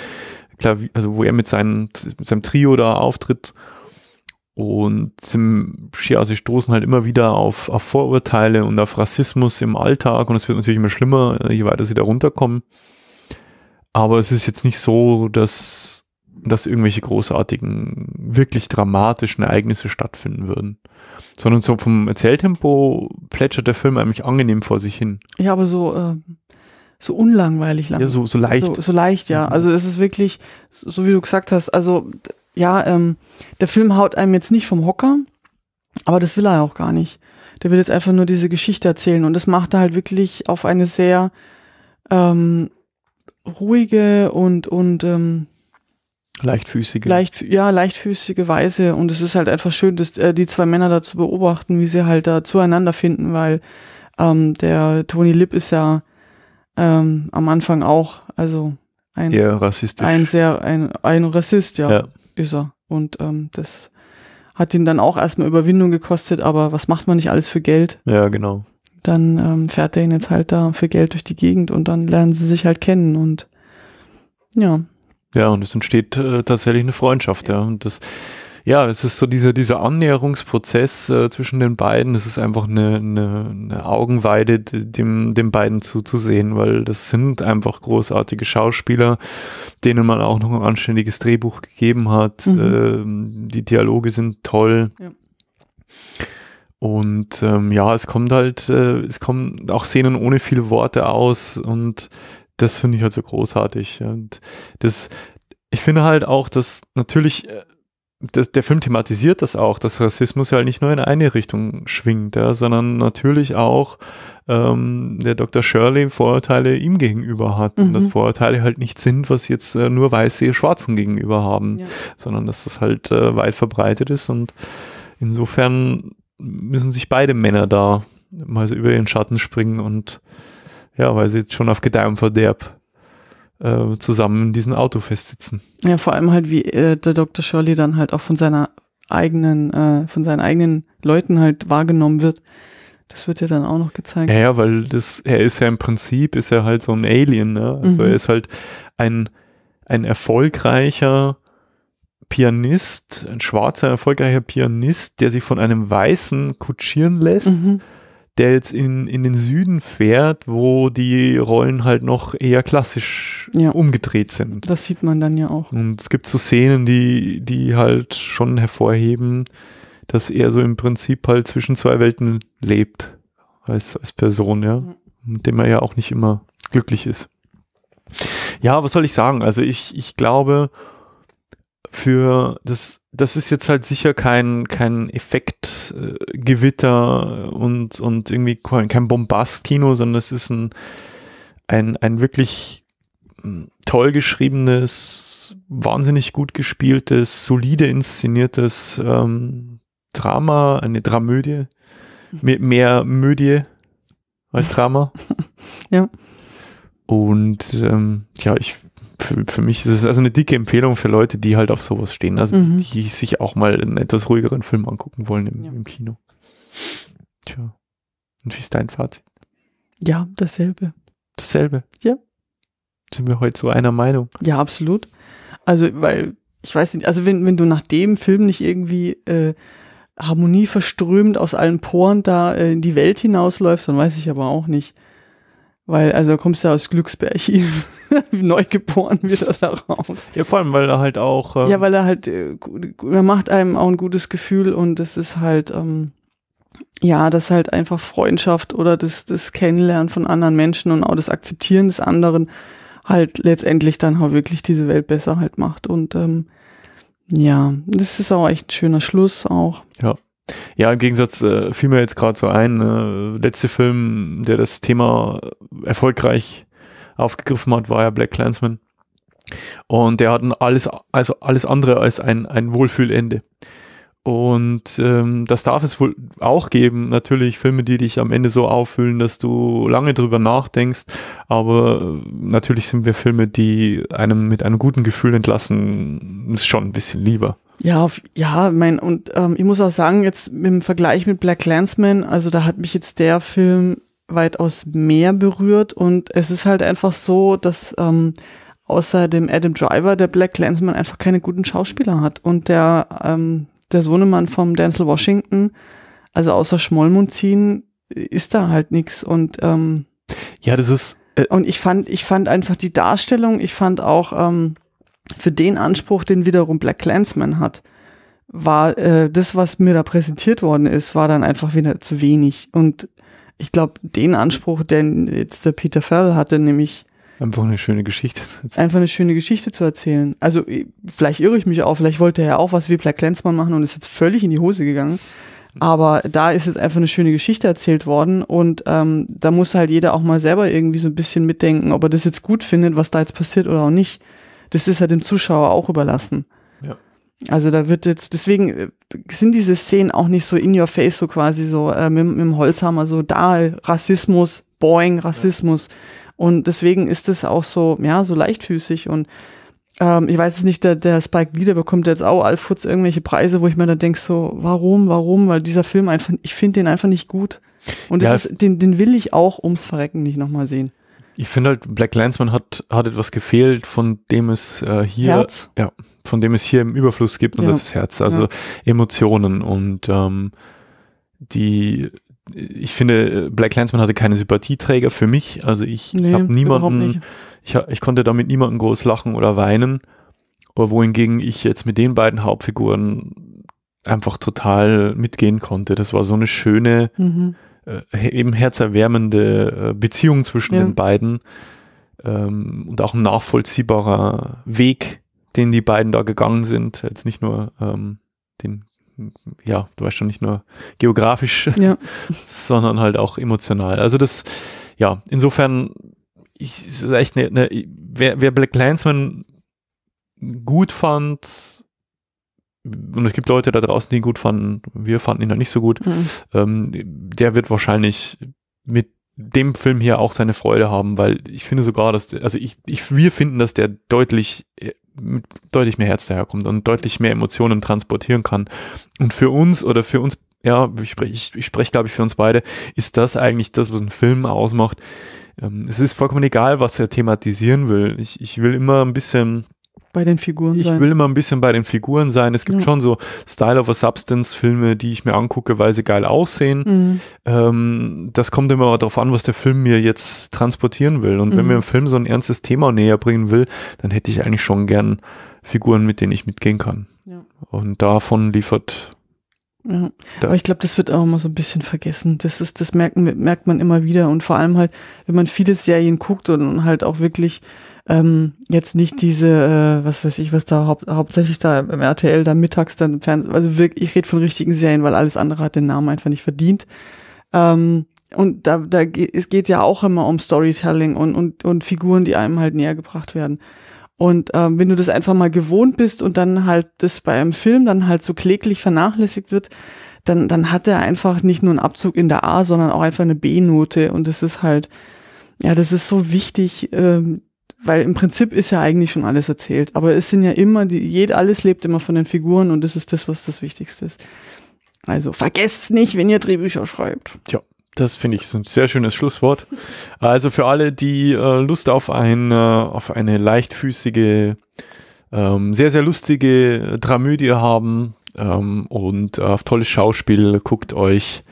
klar, wie- also wo er mit, seinen, mit seinem Trio da auftritt. Und zum, ja, sie stoßen halt immer wieder auf, auf Vorurteile und auf Rassismus im Alltag und es wird natürlich immer schlimmer, je weiter sie da runterkommen. Aber es ist jetzt nicht so, dass, dass irgendwelche großartigen, wirklich dramatischen Ereignisse stattfinden würden. Sondern so vom Erzähltempo plätschert der Film eigentlich angenehm vor sich hin. Ja, aber so, ähm, so unlangweilig lang. Ja, so, so leicht. So, so leicht, ja. Mhm. Also es ist wirklich, so, so wie du gesagt hast, also ja, ähm, der Film haut einem jetzt nicht vom Hocker, aber das will er auch gar nicht. Der will jetzt einfach nur diese Geschichte erzählen und das macht er halt wirklich auf eine sehr ähm, ruhige und, und ähm, Leichtfüßige. leicht, ja, leichtfüßige Weise und es ist halt einfach schön, dass äh, die zwei Männer da zu beobachten, wie sie halt da zueinander finden, weil ähm, der Tony Lip ist ja ähm, am Anfang auch, also ein, Eher rassistisch. ein sehr, ein, ein Rassist, ja, ja. ist er. Und ähm, das hat ihn dann auch erstmal Überwindung gekostet, aber was macht man nicht alles für Geld? ja, genau. Dann ähm, fährt er ihn jetzt halt da für Geld durch die Gegend und dann lernen sie sich halt kennen und ja. Ja, und es entsteht äh, tatsächlich eine Freundschaft, ja. Und das, ja, es ist so dieser, dieser Annäherungsprozess äh, zwischen den beiden. Es ist einfach eine, eine, eine Augenweide, dem, den beiden zuzusehen, weil das sind einfach großartige Schauspieler, denen man auch noch ein anständiges Drehbuch gegeben hat. Mhm. Ähm, die Dialoge sind toll. Ja. Und ähm, ja, es kommt halt, äh, es kommen auch Szenen ohne viele Worte aus und das finde ich halt so großartig. Und das, ich finde halt auch, dass natürlich, äh, das, der Film thematisiert das auch, dass Rassismus ja halt nicht nur in eine Richtung schwingt, ja, sondern natürlich auch ähm, der Dr. Shirley Vorurteile ihm gegenüber hat und Mhm. dass Vorurteile halt nicht sind, was jetzt äh, nur Weiße Schwarzen gegenüber haben, Ja. sondern dass das halt äh, weit verbreitet ist und insofern müssen sich beide Männer da mal so über ihren Schatten springen und ja, weil sie jetzt schon auf Gedeih und Verderb äh, zusammen in diesem Auto festsitzen. Ja, vor allem halt, wie äh, der Dr. Shirley dann halt auch von seiner eigenen, äh, von seinen eigenen Leuten halt wahrgenommen wird. Das wird ja dann auch noch gezeigt. Ja, ja, weil das, er ist ja im Prinzip, ist er halt so ein Alien, ne? Also Mhm. er ist halt ein, ein erfolgreicher Pianist, ein schwarzer, erfolgreicher Pianist, der sich von einem Weißen kutschieren lässt, Mhm. Der jetzt in, in den Süden fährt, wo die Rollen halt noch eher klassisch Ja. umgedreht sind. Das sieht man dann ja auch. Und es gibt so Szenen, die, die halt schon hervorheben, dass er so im Prinzip halt zwischen zwei Welten lebt, als, als Person, ja. Ja. Mit dem er ja auch nicht immer glücklich ist. Ja, was soll ich sagen? Also ich, ich glaube, für das, das ist jetzt halt sicher kein, kein Effektgewitter äh, und, und irgendwie kein Bombast-Kino, sondern es ist ein, ein, ein wirklich hm, toll geschriebenes, wahnsinnig gut gespieltes, solide inszeniertes ähm, Drama, eine Dramödie, mehr, mehr Mödie als Drama. ja. Und ähm, ja, ich für, für mich ist es also eine dicke Empfehlung für Leute, die halt auf sowas stehen. Also mhm. die sich auch mal einen etwas ruhigeren Film angucken wollen im, ja. im Kino. Tja. Und wie ist dein Fazit? Ja, dasselbe. Dasselbe? Ja. Sind wir heute so einer Meinung? Ja, absolut. Also, weil, ich weiß nicht, also wenn, wenn du nach dem Film nicht irgendwie äh, Harmonie verströmt aus allen Poren da äh, in die Welt hinausläufst, dann weiß ich aber auch nicht. Weil, also kommst du ja aus Glücksberg neugeboren wieder da raus. Ja, vor allem, weil er halt auch. Ähm ja, weil er halt, äh, er macht einem auch ein gutes Gefühl und es ist halt, ähm, ja, das halt einfach Freundschaft oder das, das Kennenlernen von anderen Menschen und auch das Akzeptieren des anderen halt letztendlich dann auch wirklich diese Welt besser halt macht. Und ähm, ja, das ist auch echt ein schöner Schluss auch. Ja. Ja, im Gegensatz äh, fiel mir jetzt gerade so ein, äh, letzte Film, der das Thema erfolgreich aufgegriffen hat, war ja Black Clansman. Und der hat alles, also alles andere als ein, ein Wohlfühlende. Und ähm, das darf es wohl auch geben, natürlich Filme, die dich am Ende so auffüllen, dass du lange drüber nachdenkst, aber äh, natürlich sind wir Filme, die einem mit einem guten Gefühl entlassen, ist schon ein bisschen lieber. Ja, auf, ja, mein, und ähm, ich muss auch sagen, jetzt im Vergleich mit Black Landsman, also da hat mich jetzt der Film weitaus mehr berührt und es ist halt einfach so, dass ähm, außer dem Adam Driver der Black Landsman einfach keine guten Schauspieler hat und der, ähm, der Sohnemann vom Denzel Washington, also außer Schmollmund ziehen, ist da halt nichts und ähm, ja, das ist äh und ich fand, ich fand einfach die Darstellung, ich fand auch ähm, für den Anspruch, den wiederum Black Clansman hat, war äh, das, was mir da präsentiert worden ist, war dann einfach wieder zu wenig. Und ich glaube, den Anspruch, den jetzt der Peter Farrell hatte, nämlich einfach eine schöne Geschichte zu erzählen. Einfach eine schöne Geschichte zu erzählen. Also vielleicht irre ich mich auch, vielleicht wollte er ja auch was wie Black Clansman machen und ist jetzt völlig in die Hose gegangen. Aber da ist jetzt einfach eine schöne Geschichte erzählt worden und ähm, da muss halt jeder auch mal selber irgendwie so ein bisschen mitdenken, ob er das jetzt gut findet, was da jetzt passiert oder auch nicht das ist ja dem Zuschauer auch überlassen. Ja. Also da wird jetzt, deswegen äh, sind diese Szenen auch nicht so in your face, so quasi so äh, mit, mit dem Holzhammer, so da, Rassismus, Boing, Rassismus. Ja. Und deswegen ist es auch so, ja, so leichtfüßig und ähm, ich weiß es nicht, der, der Spike Lee, der bekommt jetzt auch Alfutz irgendwelche Preise, wo ich mir da denke, so, warum, warum? Weil dieser Film einfach, ich finde den einfach nicht gut. Und ja, ist, den, den will ich auch ums Verrecken nicht nochmal sehen. Ich finde halt, Black Landsman hat, hat etwas gefehlt, von dem es äh, hier, Herz. ja, von dem es hier im Überfluss gibt und ja. das ist Herz, also ja. Emotionen und ähm, die, ich finde, Black Landsman hatte keine Sympathieträger für mich, also ich nee, habe niemanden, ich, ich konnte damit niemanden groß lachen oder weinen, aber wohingegen ich jetzt mit den beiden Hauptfiguren einfach total mitgehen konnte. Das war so eine schöne, mhm äh, eben herzerwärmende äh, Beziehung zwischen ja. den beiden ähm, und auch ein nachvollziehbarer Weg, den die beiden da gegangen sind. Jetzt nicht nur ähm, den, ja, du weißt schon, nicht nur geografisch, ja. sondern halt auch emotional. Also das, ja, insofern, ich, ist echt eine, eine wer, wer Black Landsman gut fand, und es gibt Leute da draußen, die ihn gut fanden, wir fanden ihn dann nicht so gut, mhm. ähm, der wird wahrscheinlich mit dem Film hier auch seine Freude haben, weil ich finde sogar, dass, der, also ich, ich, wir finden, dass der deutlich, mit deutlich mehr Herz daherkommt und deutlich mehr Emotionen transportieren kann. Und für uns oder für uns, ja, ich spreche, ich, ich spreche glaube ich für uns beide, ist das eigentlich das, was ein Film ausmacht. Ähm, es ist vollkommen egal, was er thematisieren will. Ich, ich will immer ein bisschen, bei den Figuren ich sein. Ich will immer ein bisschen bei den Figuren sein. Es gibt ja. schon so Style of a Substance Filme, die ich mir angucke, weil sie geil aussehen. Mhm. Ähm, das kommt immer darauf an, was der Film mir jetzt transportieren will. Und mhm. wenn mir ein Film so ein ernstes Thema näher bringen will, dann hätte ich eigentlich schon gern Figuren, mit denen ich mitgehen kann. Ja. Und davon liefert ja, aber ich glaube, das wird auch immer so ein bisschen vergessen. Das ist, das merkt, merkt man immer wieder und vor allem halt, wenn man viele Serien guckt und halt auch wirklich ähm, jetzt nicht diese, äh, was weiß ich, was da haupt, hauptsächlich da im RTL dann mittags dann Fernsehen, also wirklich, ich rede von richtigen Serien, weil alles andere hat den Namen einfach nicht verdient. Ähm, und da, da es geht ja auch immer um Storytelling und, und, und Figuren, die einem halt näher gebracht werden. Und ähm, wenn du das einfach mal gewohnt bist und dann halt das bei einem Film dann halt so kläglich vernachlässigt wird, dann, dann hat er einfach nicht nur einen Abzug in der A, sondern auch einfach eine B-Note. Und das ist halt, ja, das ist so wichtig, ähm, weil im Prinzip ist ja eigentlich schon alles erzählt. Aber es sind ja immer, die, jed, alles lebt immer von den Figuren und das ist das, was das Wichtigste ist. Also vergesst nicht, wenn ihr Drehbücher schreibt. Tja. Das finde ich ein sehr schönes Schlusswort. Also für alle, die äh, Lust auf, ein, äh, auf eine leichtfüßige, ähm, sehr, sehr lustige Dramödie haben ähm, und äh, auf tolles Schauspiel, guckt euch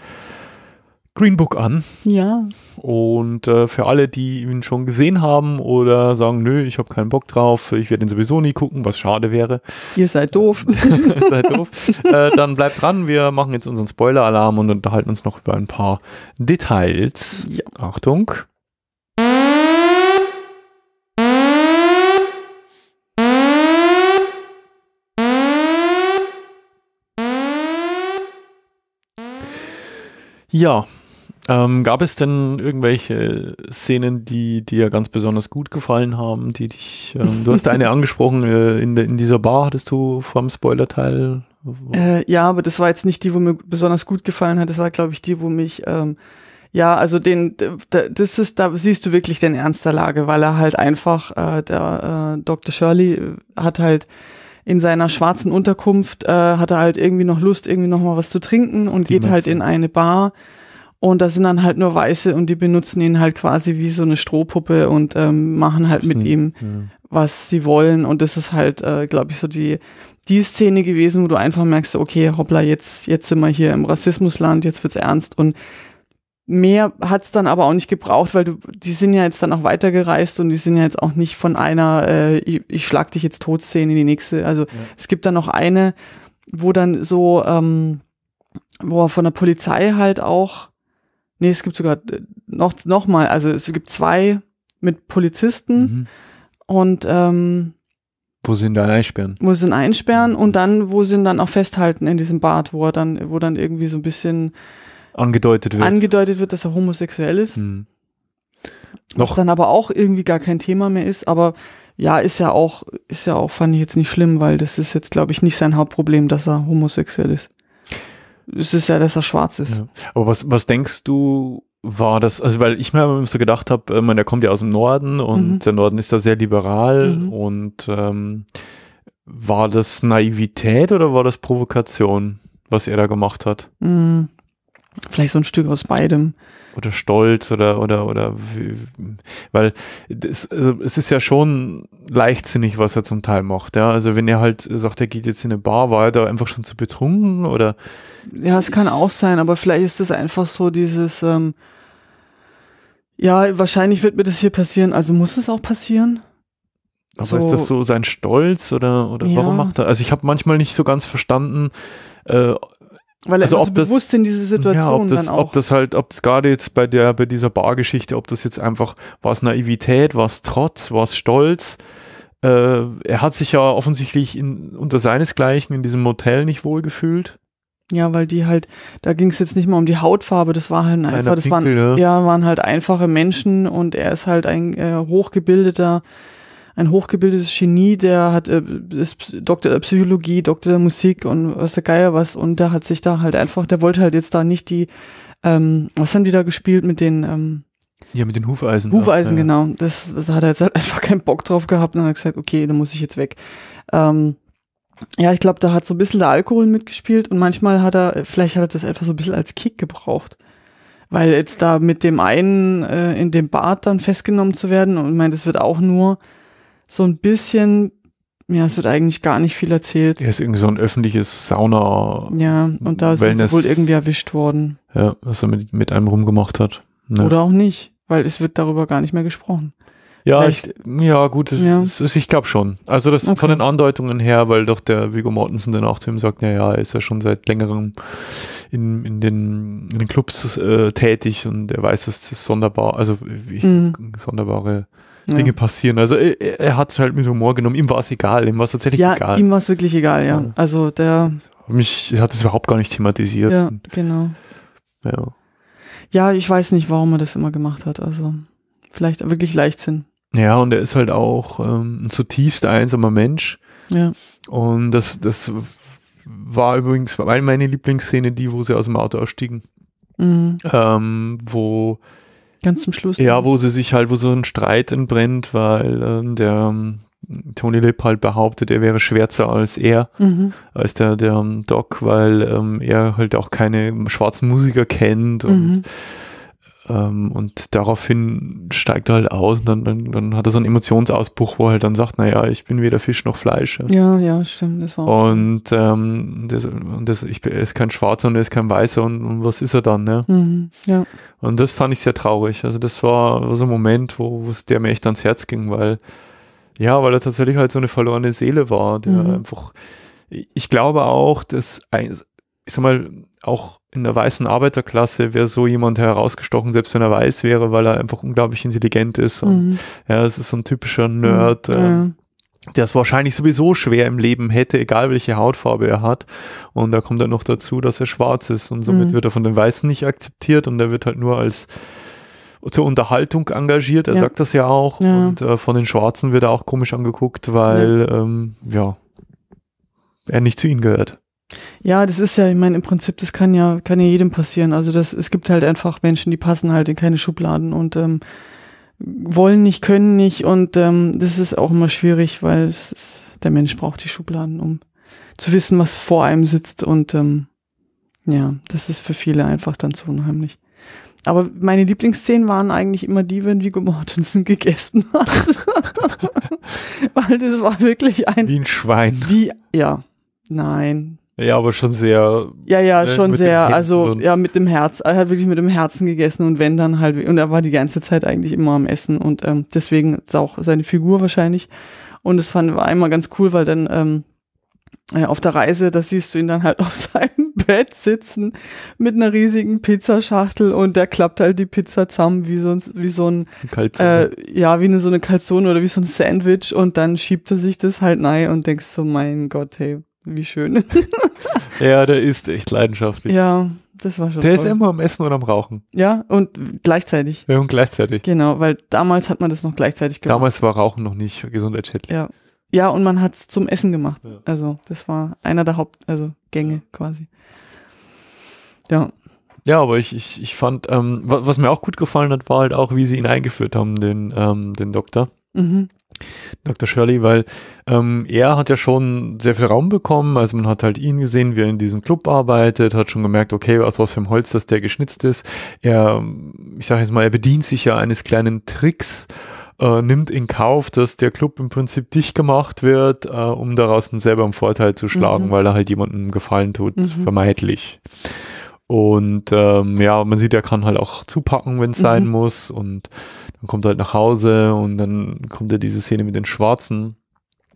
Green Book an. Ja. Und äh, für alle, die ihn schon gesehen haben oder sagen, nö, ich habe keinen Bock drauf, ich werde ihn sowieso nie gucken, was schade wäre. Ihr seid doof. seid doof. Äh, dann bleibt dran, wir machen jetzt unseren Spoiler-Alarm und unterhalten uns noch über ein paar Details. Ja. Achtung. Ja, ähm, gab es denn irgendwelche Szenen, die dir ganz besonders gut gefallen haben, die dich, ähm, du hast eine angesprochen, äh, in, de, in dieser Bar hattest du vom Spoiler-Teil? Äh, ja, aber das war jetzt nicht die, wo mir besonders gut gefallen hat, das war glaube ich die, wo mich, ähm, ja, also den, das ist, da siehst du wirklich den Ernst der Lage, weil er halt einfach, äh, der äh, Dr. Shirley äh, hat halt in seiner schwarzen Unterkunft, äh, hat er halt irgendwie noch Lust, irgendwie noch mal was zu trinken und die geht halt in eine Bar und da sind dann halt nur Weiße und die benutzen ihn halt quasi wie so eine Strohpuppe und ähm, machen halt mit ihm, ja. was sie wollen. Und das ist halt, äh, glaube ich, so die, die Szene gewesen, wo du einfach merkst, okay, hoppla, jetzt, jetzt sind wir hier im Rassismusland, jetzt wird's ernst. Und mehr hat's dann aber auch nicht gebraucht, weil du, die sind ja jetzt dann auch weitergereist und die sind ja jetzt auch nicht von einer, äh, ich, ich schlag dich jetzt tot Szene in die nächste. Also ja. es gibt dann noch eine, wo dann so, ähm, wo er von der Polizei halt auch Nee, es gibt sogar äh, noch, noch mal, also es gibt zwei mit Polizisten mhm. und ähm, wo sie ihn dann einsperren. Wo sie ihn einsperren und dann, wo sie ihn dann auch festhalten in diesem Bad, wo er dann, wo dann irgendwie so ein bisschen angedeutet wird. Angedeutet wird, dass er homosexuell ist. Mhm. Was dann aber auch irgendwie gar kein Thema mehr ist, aber ja, ist ja auch, ist ja auch, fand ich jetzt nicht schlimm, weil das ist jetzt, glaube ich, nicht sein Hauptproblem, dass er homosexuell ist es ist ja, dass er schwarz ist. Ja. Aber was, was denkst du, war das, also weil ich mir immer so gedacht habe, äh, der kommt ja aus dem Norden und mhm. der Norden ist da sehr liberal mhm. und ähm, war das Naivität oder war das Provokation, was er da gemacht hat? Mhm. Vielleicht so ein Stück aus beidem oder Stolz oder oder oder weil das, also es ist ja schon leichtsinnig, was er zum Teil macht. Ja, also wenn er halt sagt, er geht jetzt in eine Bar, war er da einfach schon zu betrunken oder? Ja, es kann auch sein, aber vielleicht ist es einfach so dieses, ähm, ja, wahrscheinlich wird mir das hier passieren, also muss es auch passieren. Aber so, ist das so sein Stolz oder oder ja. warum macht er? Also ich habe manchmal nicht so ganz verstanden. Äh, weil er also so bewusst in diese Situation ja, ob das, dann auch. Ob das halt, ob das gerade jetzt bei der, bei dieser Bargeschichte, ob das jetzt einfach, war es Naivität, war es Trotz, war es Stolz? Äh, er hat sich ja offensichtlich in, unter seinesgleichen in diesem Motel nicht wohlgefühlt. Ja, weil die halt, da ging es jetzt nicht mal um die Hautfarbe, das war halt einfach, das waren, ja. ja. waren halt einfache Menschen und er ist halt ein äh, hochgebildeter ein hochgebildetes Genie, der hat äh, ist Doktor der Psychologie, Doktor der Musik und was der Geier was und der hat sich da halt einfach, der wollte halt jetzt da nicht die, ähm, was haben die da gespielt mit den ähm, ja, mit den Hufeisen. Hufeisen, ja. genau. Das, das hat er jetzt halt einfach keinen Bock drauf gehabt und hat gesagt, okay, da muss ich jetzt weg. Ähm, ja, ich glaube, da hat so ein bisschen der Alkohol mitgespielt und manchmal hat er, vielleicht hat er das einfach so ein bisschen als Kick gebraucht. Weil jetzt da mit dem einen äh, in dem Bad dann festgenommen zu werden und ich meine, das wird auch nur so ein bisschen, ja, es wird eigentlich gar nicht viel erzählt. Er ist irgendwie so ein öffentliches Sauna. Ja, und da Wellness, ist wohl irgendwie erwischt worden. Ja, was er mit, mit einem rumgemacht hat. Ne? Oder auch nicht, weil es wird darüber gar nicht mehr gesprochen. Ja, ich, ja, gut, ja. Ist, ich glaube schon. Also das okay. von den Andeutungen her, weil doch der Viggo Mortensen dann auch zu ihm sagt, ja, ja, er ist ja schon seit längerem in, in, den, in den Clubs äh, tätig und er weiß, dass das sonderbar, also ich, mhm. sonderbare Dinge passieren. Also er, er hat es halt mit Humor genommen, ihm war es egal, ihm war es tatsächlich ja, egal. ihm war es wirklich egal, ja. Ja. Also der, Mich hat es überhaupt gar nicht thematisiert. ja, genau. Ja. Ja, ich weiß nicht, warum er das immer gemacht hat. Also vielleicht wirklich Leichtsinn. Ja, und er ist halt auch ähm, ein zutiefst einsamer Mensch. Ja. Und das, das war übrigens meine meine Lieblingsszene, die, wo sie aus dem Auto ausstiegen. Mhm. Ähm, wo, Ganz zum Schluss. ja, wo sie sich halt, wo so ein Streit entbrennt, weil ähm, der ähm, Tony Lip halt behauptet, er wäre schwärzer als er, Mhm. als der, der ähm, Doc, weil ähm, er halt auch keine schwarzen Musiker kennt und Mhm. Ähm, und daraufhin steigt er halt aus und dann, dann, dann hat er so einen Emotionsausbruch, wo er halt dann sagt, naja, ich bin weder Fisch noch Fleisch. Ja, ja, stimmt. Das war Und, ähm, das, und das, ich er ist kein Schwarzer und er ist kein Weißer und, und was ist er dann, ne? Mhm. Ja. Und das fand ich sehr traurig. Also das war, war so ein Moment, wo es der mir echt ans Herz ging, weil, ja, weil er tatsächlich halt so eine verlorene Seele war, der Mhm. einfach, ich glaube auch, dass, ich sag mal, auch in der weißen Arbeiterklasse wäre so jemand herausgestochen, selbst wenn er weiß wäre, weil er einfach unglaublich intelligent ist. Und, Mhm. Ja, es ist so ein typischer Nerd, Ja, ähm, der es wahrscheinlich sowieso schwer im Leben hätte, egal welche Hautfarbe er hat. Und da kommt dann noch dazu, dass er schwarz ist und somit Mhm. wird er von den Weißen nicht akzeptiert und er wird halt nur als zur Unterhaltung engagiert, er Ja. sagt das ja auch. Ja. Und äh, von den Schwarzen wird er auch komisch angeguckt, weil ähm, ja, er nicht zu ihnen gehört. Ja, das ist ja, ich meine, im Prinzip, das kann ja, kann ja jedem passieren. Also das, es gibt halt einfach Menschen, die passen halt in keine Schubladen und ähm, wollen nicht, können nicht und ähm, das ist auch immer schwierig, weil es ist, der Mensch braucht die Schubladen, um zu wissen, was vor einem sitzt und ähm, ja, das ist für viele einfach dann zu unheimlich. Aber meine Lieblingsszenen waren eigentlich immer die, wenn Viggo Mortensen gegessen hat. weil das war wirklich ein, Wie ein Schwein. wie, ja, nein, Ja, aber schon sehr. ja, ja, Ne, schon sehr. Also ja, mit dem Herz. Er hat wirklich mit dem Herzen gegessen und wenn dann halt und er war die ganze Zeit eigentlich immer am Essen und ähm, deswegen ist auch seine Figur wahrscheinlich. Und es fand war einmal ganz cool, weil dann ähm, äh, auf der Reise, da siehst du ihn dann halt auf seinem Bett sitzen mit einer riesigen Pizzaschachtel und der klappt halt die Pizza zusammen wie so ein, wie so ein Kalzone. äh, ja, wie eine so eine Calzone oder wie so ein Sandwich und dann schiebt er sich das halt rein und denkst so, mein Gott, hey, wie schön. ja, der ist echt leidenschaftlich. Ja, das war schon der ist toll. immer am Essen und am Rauchen. Ja, und gleichzeitig. Ja, und gleichzeitig. Genau, weil damals hat man das noch gleichzeitig gemacht. Damals war Rauchen noch nicht gesundheitsschädlich. Ja. Ja, und man hat es zum Essen gemacht. Ja. Also, das war einer der Haupt, also Gänge quasi. Ja. Ja, aber ich, ich, ich fand, ähm, wa- was mir auch gut gefallen hat, war halt auch, wie sie ihn eingeführt haben, den, ähm, den Doktor, Mhm. Dr. Shirley, weil ähm, er hat ja schon sehr viel Raum bekommen. Also man hat halt ihn gesehen, wie er in diesem Club arbeitet, hat schon gemerkt, okay, aus was für ein Holz das der geschnitzt ist. Er, ich sage jetzt mal, er bedient sich ja eines kleinen Tricks, äh, nimmt in Kauf, dass der Club im Prinzip dicht gemacht wird, äh, um daraus dann selber einen Vorteil zu schlagen, Mhm. weil er halt jemandem einen Gefallen tut, Mhm. vermeintlich. Und ähm, ja, man sieht, er kann halt auch zupacken, wenn es Mhm. sein muss. Und dann kommt er halt nach Hause und dann kommt ja diese Szene mit den Schwarzen.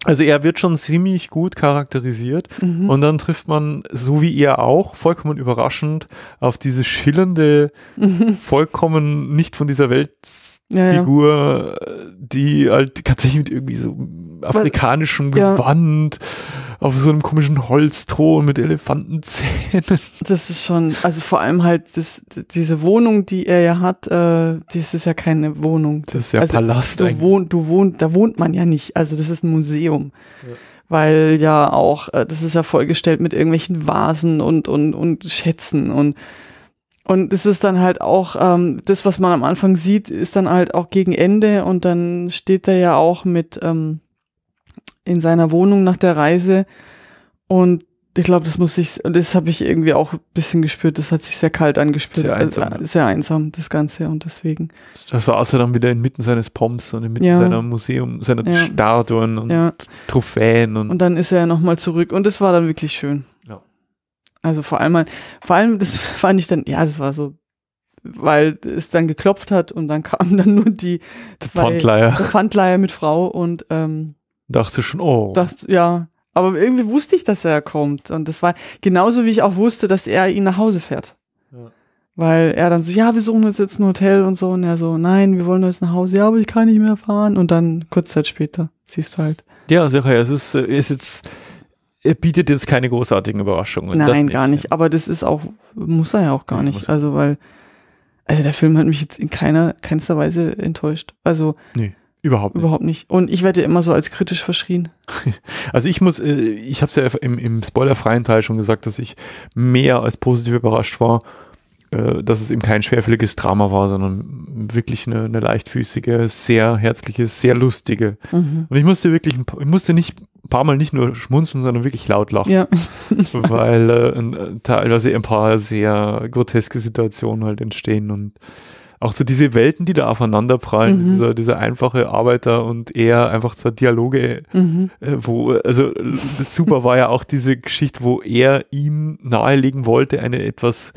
Also er wird schon ziemlich gut charakterisiert. Mhm. Und dann trifft man, so wie er auch, vollkommen überraschend auf diese schillernde, Mhm. vollkommen nicht von dieser Welt Ja, ja. Figur, die halt tatsächlich mit irgendwie so afrikanischem Ja. Gewand auf so einem komischen Holzthron mit Elefantenzähnen. Das ist schon, also vor allem halt das, diese Wohnung, die er ja hat, äh, das ist ja keine Wohnung. Das ist ja also, Palast Du wohnt, du wohnt, da wohnt man ja nicht. Also das ist ein Museum. Ja. Weil ja auch, äh, das ist ja vollgestellt mit irgendwelchen Vasen und, und, und Schätzen und und es ist dann halt auch, ähm, das, was man am Anfang sieht, ist dann halt auch gegen Ende und dann steht er ja auch mit ähm, in seiner Wohnung nach der Reise und ich glaube, das muss ich, und das habe ich irgendwie auch ein bisschen gespürt, das hat sich sehr kalt angespürt. Sehr einsam, Also, sehr einsam, das Ganze und deswegen. Da saß er dann wieder inmitten seines Pomps und inmitten Ja. seiner Museum, seiner Ja. Statuen und Ja. Trophäen und, Und dann ist er ja nochmal zurück und das war dann wirklich schön. Ja. Also vor allem, mal- vor allem, das fand ich dann, ja, das war so, weil es dann geklopft hat und dann kamen dann nur die zwei Pfandleier. der Pfandleiher mit Frau und ähm, Dachte schon, oh. dachte, ja, aber irgendwie wusste ich, dass er kommt und das war genauso, wie ich auch wusste, dass er ihn nach Hause fährt. Ja. Weil er dann so, ja, wir suchen uns jetzt ein Hotel und so. Und er so, nein, wir wollen jetzt nach Hause. Ja, aber ich kann nicht mehr fahren. Und dann kurz Zeit später siehst du halt. Ja, sicher, es ist, äh, ist jetzt, er bietet jetzt keine großartigen Überraschungen. Das Nein, gar nicht. Aber das ist auch, muss er ja auch gar Nee, nicht. Also, weil, also der Film hat mich jetzt in keiner, keinster Weise enttäuscht. Also Überhaupt nicht. überhaupt nicht. Und ich werde immer so als kritisch verschrien. Also ich muss, äh, ich habe es ja im, im spoilerfreien Teil schon gesagt, dass ich mehr als positiv überrascht war, äh, dass es eben kein schwerfälliges Drama war, sondern wirklich eine, eine leichtfüßige, sehr herzliche, sehr lustige. Mhm. Und ich musste wirklich, ein paar- ich musste nicht ein paar Mal nicht nur schmunzeln, sondern wirklich laut lachen. Ja. weil äh, äh, teilweise ein paar sehr groteske Situationen halt entstehen und auch so diese Welten, die da aufeinanderprallen, Mhm. dieser, dieser einfache Arbeiter und er einfach so Dialoge, Mhm. äh, wo, also super war ja auch diese Geschichte, wo er ihm nahelegen wollte, eine etwas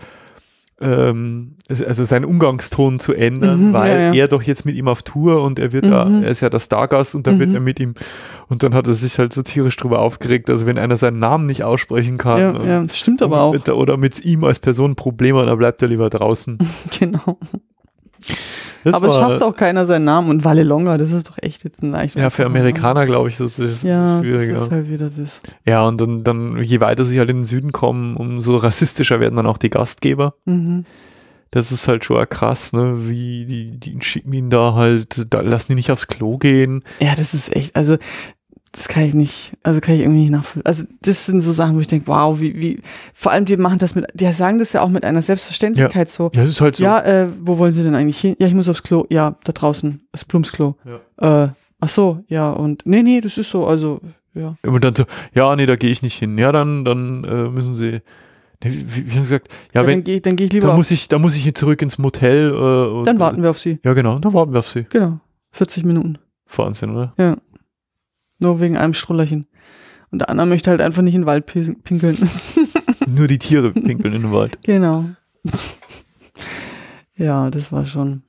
ähm, also seinen Umgangston zu ändern, Mhm, weil ja, ja. er doch jetzt mit ihm auf Tour und er wird ja, Mhm. er ist ja der Stargast und dann wird Mhm. er mit ihm und dann hat er sich halt so tierisch drüber aufgeregt, also wenn einer seinen Namen nicht aussprechen kann Ja, ja, stimmt aber auch. mit, oder mit ihm als Person Probleme dann bleibt er lieber draußen. Genau. Das aber es schafft auch keiner seinen Namen. Und Vallelonga, das ist doch echt jetzt ein leicht. Ja, für Amerikaner glaube ich, das ist Ja, schwieriger. das ist halt wieder das. ja, und dann, dann, je weiter sie halt in den Süden kommen, umso rassistischer werden dann auch die Gastgeber. Mhm. Das ist halt schon krass, ne? Wie die, die schicken ihn da halt, da lassen die nicht aufs Klo gehen. Ja, das ist echt, also das kann ich nicht, also kann ich irgendwie nicht nachvollziehen. Also das sind so Sachen, wo ich denke, wow, wie, wie, vor allem die machen das mit, die sagen das ja auch mit einer Selbstverständlichkeit so. Ja, das ist halt so. Ja, äh, wo wollen sie denn eigentlich hin? Ja, ich muss aufs Klo. Ja, da draußen, das Plumpsklo. Äh, ach so, ja, und nee, nee, das ist so, also, ja. Und dann so, ja, nee, da gehe ich nicht hin. Ja, dann, dann äh, müssen sie, wie, wie, wie haben gesagt, ja, Ja, wenn, dann gehe ich, dann geh ich lieber da muss ich, da muss ich zurück ins Motel. Äh, und, dann warten wir auf sie. Ja, genau, dann warten wir auf sie. Genau. 40 Minuten. Wahnsinn, oder? Nur wegen einem Strullerchen. Und der andere möchte halt einfach nicht in den Wald pin- pinkeln. Nur die Tiere pinkeln in den Wald. genau. ja, das war schon.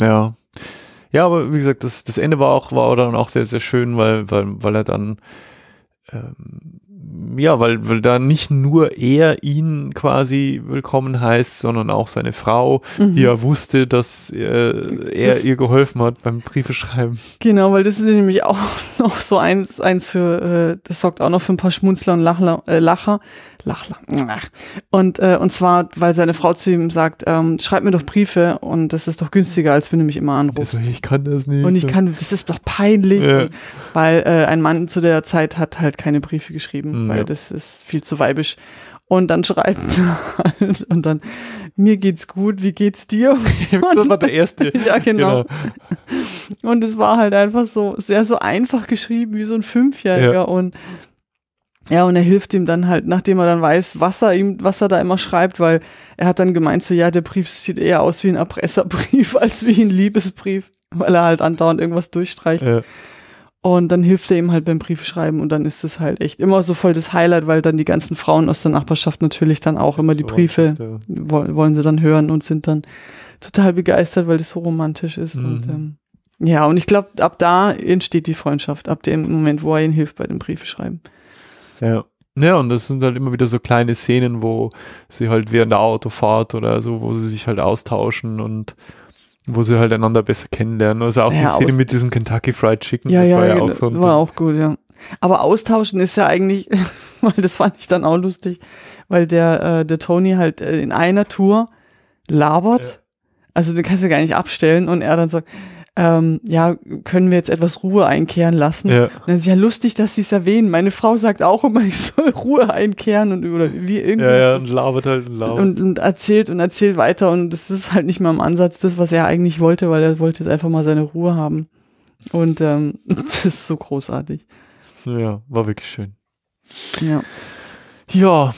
Ja. Ja, aber wie gesagt, das, das Ende war auch, war dann auch sehr, sehr schön, weil, weil, weil er dann, ähm, ja, weil, weil da nicht nur er ihn quasi willkommen heißt, sondern auch seine Frau, Mhm. die ja wusste, dass äh, er Das- ihr geholfen hat beim Briefe schreiben. Genau, weil das ist nämlich auch noch so eins, eins für, äh, das sorgt auch noch für ein paar Schmunzler und Lachler, äh, Lacher. Lachler. Ach. Und, äh, und zwar, weil seine Frau zu ihm sagt, ähm, schreib mir doch Briefe und das ist doch günstiger, als wenn du mich immer anrufst. so, ich kann das nicht. Und ich kann, das ist doch peinlich, Ja. weil äh, ein Mann zu der Zeit hat halt keine Briefe geschrieben, Mm, weil ja. das ist viel zu weibisch. Und dann schreibt er halt und dann, mir geht's gut, wie geht's dir? das war der erste. ja, genau. Und es war halt einfach so, sehr so einfach geschrieben, wie so ein Fünfjähriger. Ja. Und ja, und er hilft ihm dann halt, nachdem er dann weiß, was er ihm, was er da immer schreibt, weil er hat dann gemeint, so ja, der Brief sieht eher aus wie ein Erpresserbrief als wie ein Liebesbrief, weil er halt andauernd irgendwas durchstreicht. Ja. Und dann hilft er ihm halt beim Briefschreiben und dann ist es halt echt immer so voll das Highlight, weil dann die ganzen Frauen aus der Nachbarschaft natürlich dann auch immer die Briefe wollen, wollen sie dann hören und sind dann total begeistert, weil das so romantisch ist. Mhm. Und ähm, ja, und ich glaube, ab da entsteht die Freundschaft, ab dem Moment, wo er ihnen hilft bei dem Briefeschreiben. Ja. Ja, und das sind halt immer wieder so kleine Szenen, wo sie halt während der Autofahrt oder so, wo sie sich halt austauschen und wo sie halt einander besser kennenlernen. Also auch Ja, die Szene mit diesem Kentucky Fried Chicken, Ja, das ja, war ja genau, auch so ein war auch gut, ja. Aber austauschen ist ja eigentlich, weil das fand ich dann auch lustig, weil der, äh, der Tony halt äh, in einer Tour labert, Ja. also den kannst du gar nicht abstellen und er dann sagt, ähm, ja, können wir jetzt etwas Ruhe einkehren lassen? Ja, Und dann ist ja lustig, dass sie es erwähnen. Meine Frau sagt auch immer, ich soll Ruhe einkehren und oder wie irgendwie. ja, ja, und labert halt und labert. und, und erzählt und erzählt weiter und das ist halt nicht mal im Ansatz das, was er eigentlich wollte, weil er wollte jetzt einfach mal seine Ruhe haben. Und ähm, das ist so großartig. ja, war wirklich schön. Ja. Ja,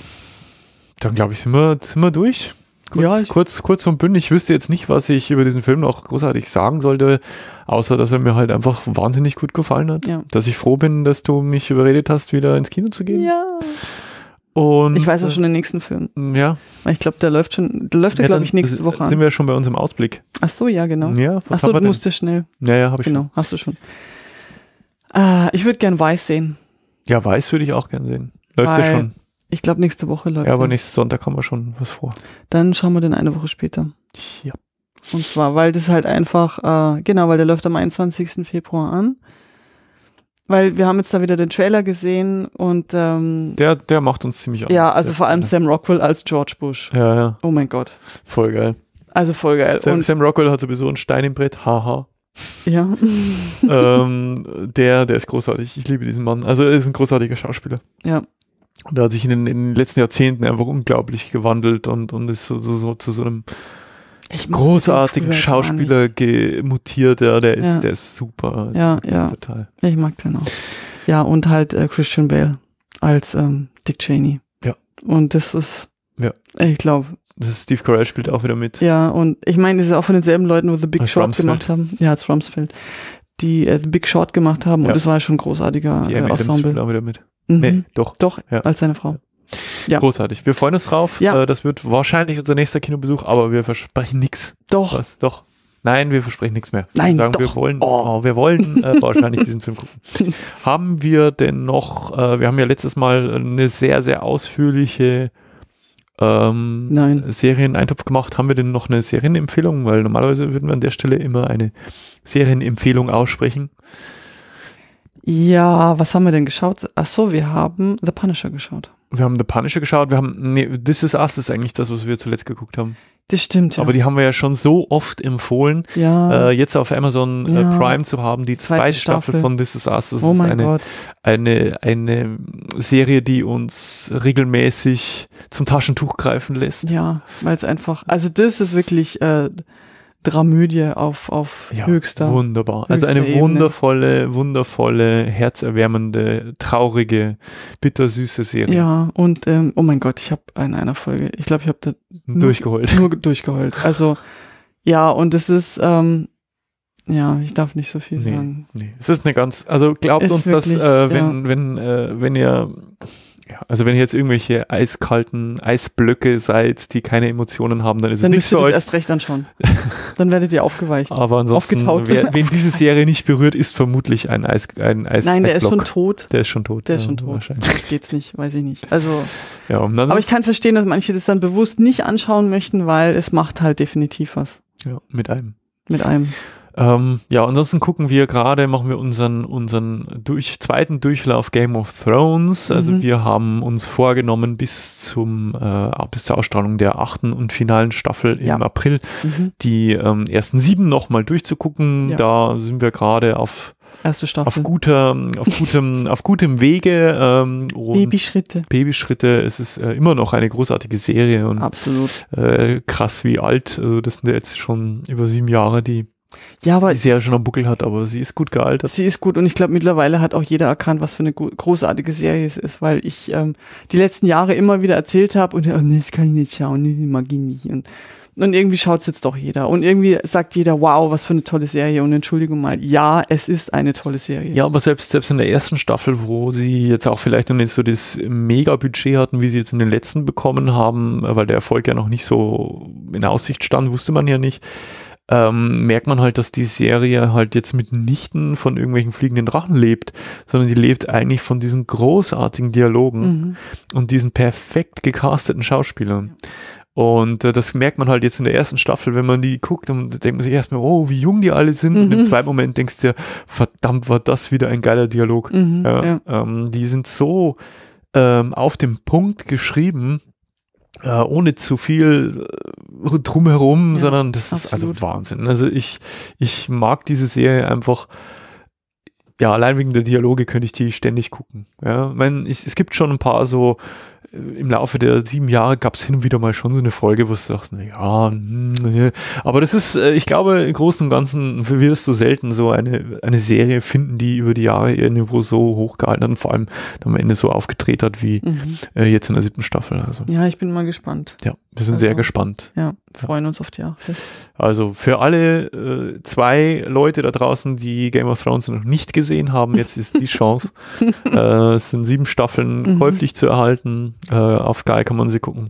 dann glaube ich, sind wir, sind wir durch. Kurz, Ja, kurz, kurz und bündig. Ich wüsste jetzt nicht, was ich über diesen Film noch großartig sagen sollte, außer dass er mir halt einfach wahnsinnig gut gefallen hat. Ja. Dass ich froh bin, dass du mich überredet hast, wieder ins Kino zu gehen. Ja. Und, Ich weiß auch schon den nächsten Film. äh, Ja, Ich glaube, der läuft schon, der läuft ja, ja glaube ich, nächste Woche Sind an. wir schon bei uns im Ausblick. Ach so, ja, genau. Ja, Ach so, du musst ja schnell. Ja, ja, habe ich Genau, hast du schon. Ah, ich würde gern Weiß sehen. schon. Ja, weiß würde ich auch gern sehen. Läuft ja Weil- schon. Ich glaube, nächste Woche läuft Ja, aber er. nächsten Sonntag haben wir schon was vor. Dann schauen wir den eine Woche später. Ja. Und zwar, weil das halt einfach, äh, genau, weil der läuft am 21. Februar an. Weil wir haben jetzt da wieder den Trailer gesehen und ähm, Der, der macht uns ziemlich an. ja, also Der- vor allem Sam Rockwell als George Bush. Ja, ja, Oh mein Gott. voll geil. Also voll geil. Sam, und Sam Rockwell hat sowieso einen Stein im Brett, haha. ja. ähm, der, der ist großartig. Ich liebe diesen Mann. Also er ist ein großartiger Schauspieler. ja. Und er hat sich in den, in den letzten Jahrzehnten einfach unglaublich gewandelt und, und ist so, so, so zu so einem Ich großartigen Schauspieler gemutiert. Ja, der ist, Ja. der ist super. Ja, ja. Total. Ich mag den auch. Ja, und halt äh, Christian Bale als ähm, Dick Cheney. Ja. Und das ist, Ja. ich glaube, Steve Carell spielt auch wieder mit. Ja, und ich meine, das ist auch von denselben Leuten, wo The Big Als Short Rumsfeld. gemacht haben. Ja, als Rumsfeld. Die äh, The Big Short gemacht haben Ja. und das war schon ein großartiger Die äh, Adams spielt Ensemble. auch wieder mit. Mhm. Nee, doch. Doch, Ja. als seine Frau. Ja. Großartig. Wir freuen uns drauf. Ja. Äh, das wird wahrscheinlich unser nächster Kinobesuch, aber wir versprechen nichts. Doch. Was? Doch. Nein, wir versprechen nichts mehr. Nein, wir sagen, wir doch. wollen, Oh. oh. wir wollen äh, wahrscheinlich diesen Film gucken. haben wir denn noch, äh, wir haben ja letztes Mal eine sehr, sehr ausführliche ähm, Nein. Serieneintopf gemacht. Haben wir denn noch eine Serienempfehlung? Weil normalerweise würden wir an der Stelle immer eine Serienempfehlung aussprechen. Ja, was haben wir denn geschaut? Ach so, wir haben The Punisher geschaut. Wir haben The Punisher geschaut, wir haben, nee, This Is Us ist eigentlich das, was wir zuletzt geguckt haben. Das stimmt, ja. Aber die haben wir ja schon so oft empfohlen, ja, äh, jetzt auf Amazon Ja. äh, Prime zu haben, die Zweite zweite Staffel Staffel. von This Is Us. Das oh ist eine, eine, eine Serie, die uns regelmäßig zum Taschentuch greifen lässt. Ja, weil es einfach, also das ist wirklich äh, Dramödie auf, auf höchster. Wunderbar. Also höchster eine Ebene. wundervolle, wundervolle, herzerwärmende, traurige, bittersüße Serie. Ja, und ähm, oh mein Gott, ich habe in einer Folge, ich glaube, ich habe da nur- Durchgeholt. nur durchgeheult. Also ja, und es ist, ähm, ja, ich darf nicht so viel Nee. sagen. Nee, es ist eine ganz, also glaubt Ist uns, dass wirklich, äh, wenn, wenn, äh, wenn ihr, ja, also wenn ihr jetzt irgendwelche eiskalten Eisblöcke seid, die keine Emotionen haben, dann ist Dann es nichts müsst ihr für euch. erst recht anschauen. Dann werdet ihr aufgeweicht. Aber ansonsten, aufgetaut. wer, wen diese Serie nicht berührt, ist vermutlich ein Eis, ein Eis Nein, der ist schon tot. Der ist schon tot. Der ist ja, schon tot. Wahrscheinlich. Das geht's nicht, weiß ich nicht. Also, Ja, aber ich kann verstehen, dass manche das dann bewusst nicht anschauen möchten, weil es macht halt definitiv was ja, mit einem. mit einem. Ähm, ja, ansonsten gucken wir gerade, machen wir unseren, unseren durch, zweiten Durchlauf Game of Thrones. Also Mhm. wir haben uns vorgenommen, bis zum äh, bis zur Ausstrahlung der achten und finalen Staffel Ja. im April Mhm. die ähm, ersten sieben nochmal durchzugucken. Ja. Da sind wir gerade auf, Erste auf, Staffel. guter, auf, gutem, auf gutem Wege. Ähm, Babyschritte. Babyschritte. Es ist äh, immer noch eine großartige Serie und Absolut. äh, krass wie alt. Also das sind jetzt schon über sieben Jahre, die Ja, aber die Serie schon am Buckel hat, aber sie ist gut gealtert. sie ist gut und ich glaube, mittlerweile hat auch jeder erkannt, was für eine großartige Serie es ist, weil ich ähm, die letzten Jahre immer wieder erzählt habe und oh, nee, das kann ich nicht schauen, nee, die mag ich nicht. Und, und irgendwie schaut es jetzt doch jeder. Und irgendwie sagt jeder, wow, was für eine tolle Serie. Und Entschuldigung mal, ja, es ist eine tolle Serie. Ja, aber selbst, selbst in der ersten Staffel, wo sie jetzt auch vielleicht noch nicht so das Mega-Budget hatten, wie sie jetzt in den letzten bekommen haben, weil der Erfolg ja noch nicht so in Aussicht stand, wusste man ja nicht, ähm, merkt man halt, dass die Serie halt jetzt mitnichten von irgendwelchen fliegenden Drachen lebt, sondern die lebt eigentlich von diesen großartigen Dialogen Mhm. und diesen perfekt gecasteten Schauspielern. Und äh, das merkt man halt jetzt in der ersten Staffel, wenn man die guckt, dann denkt man sich erstmal, oh, wie jung die alle sind. Und im Mhm. zweiten Moment denkst du dir, verdammt, war das wieder ein geiler Dialog. Mhm, Ja, ja. Ähm, die sind so ähm, auf dem Punkt geschrieben, äh, ohne zu viel äh, drumherum, Ja, sondern das ist absolut. also Wahnsinn. Also ich, ich mag diese Serie einfach. Ja, allein wegen der Dialoge könnte ich die ständig gucken. Ja, ich meine, es, es gibt schon ein paar so, äh, im Laufe der sieben Jahre gab es hin und wieder mal schon so eine Folge, wo du sagst, na ja, hm, nee. aber das ist, äh, ich glaube, im Großen und Ganzen wirst du selten so eine, eine Serie finden, die über die Jahre ihr Niveau so hochgehalten hat und vor allem am Ende so aufgedreht hat wie Mhm. äh, jetzt in der siebten Staffel. Also Ja, ich bin mal gespannt. ja, wir sind Also- sehr gespannt. Ja, freuen uns auf die achte. Also für alle äh, zwei Leute da draußen, die Game of Thrones noch nicht gesehen haben, jetzt ist die Chance. äh, es sind sieben Staffeln Mhm. käuflich zu erhalten. Äh, auf Sky kann man sie gucken.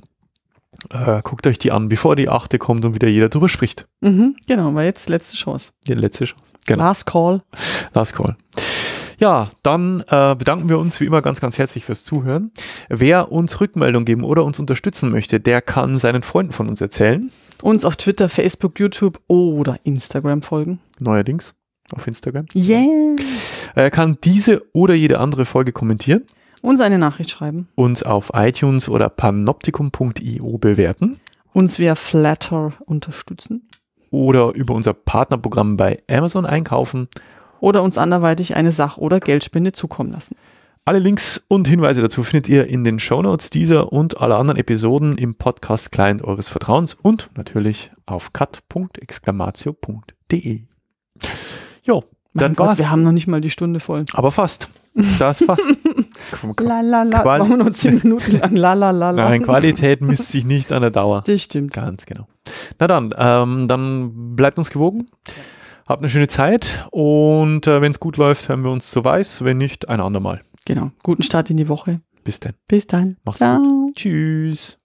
Äh, guckt euch die an, bevor die achte kommt und wieder jeder drüber spricht. Mhm, genau, weil jetzt letzte Chance. Die letzte Chance. Genau. Last Call. Last Call. Ja, dann äh, bedanken wir uns wie immer ganz, ganz herzlich fürs Zuhören. Wer uns Rückmeldung geben oder uns unterstützen möchte, der kann seinen Freunden von uns erzählen. Uns auf Twitter, Facebook, YouTube oder Instagram folgen. Neuerdings auf Instagram. Yeah. Er kann diese oder jede andere Folge kommentieren, Uns eine Nachricht schreiben. uns auf iTunes oder panoptikum.io bewerten Uns via Flatter unterstützen. oder über unser Partnerprogramm bei Amazon einkaufen. Oder uns anderweitig eine Sach- oder Geldspende zukommen lassen. Alle Links und Hinweise dazu findet ihr in den Shownotes dieser und aller anderen Episoden im Podcast-Client eures Vertrauens und natürlich auf cut.exclamatio.de. Jo, dann Gott, war's. wir haben noch nicht mal die Stunde voll. Aber fast. Das ist fast. La la la. Quali- Machen wir nur zehn Minuten lang. La la la la. Nein, Qualität misst sich nicht an der Dauer. Das stimmt. Ganz genau. Na dann, ähm, dann bleibt uns gewogen. Habt eine schöne Zeit und äh, wenn es gut läuft, hören wir uns zu weiß. Wenn nicht, ein andermal. Genau. Guten Start in die Woche. Bis dann. Bis dann. Macht's Ciao. gut. Tschüss.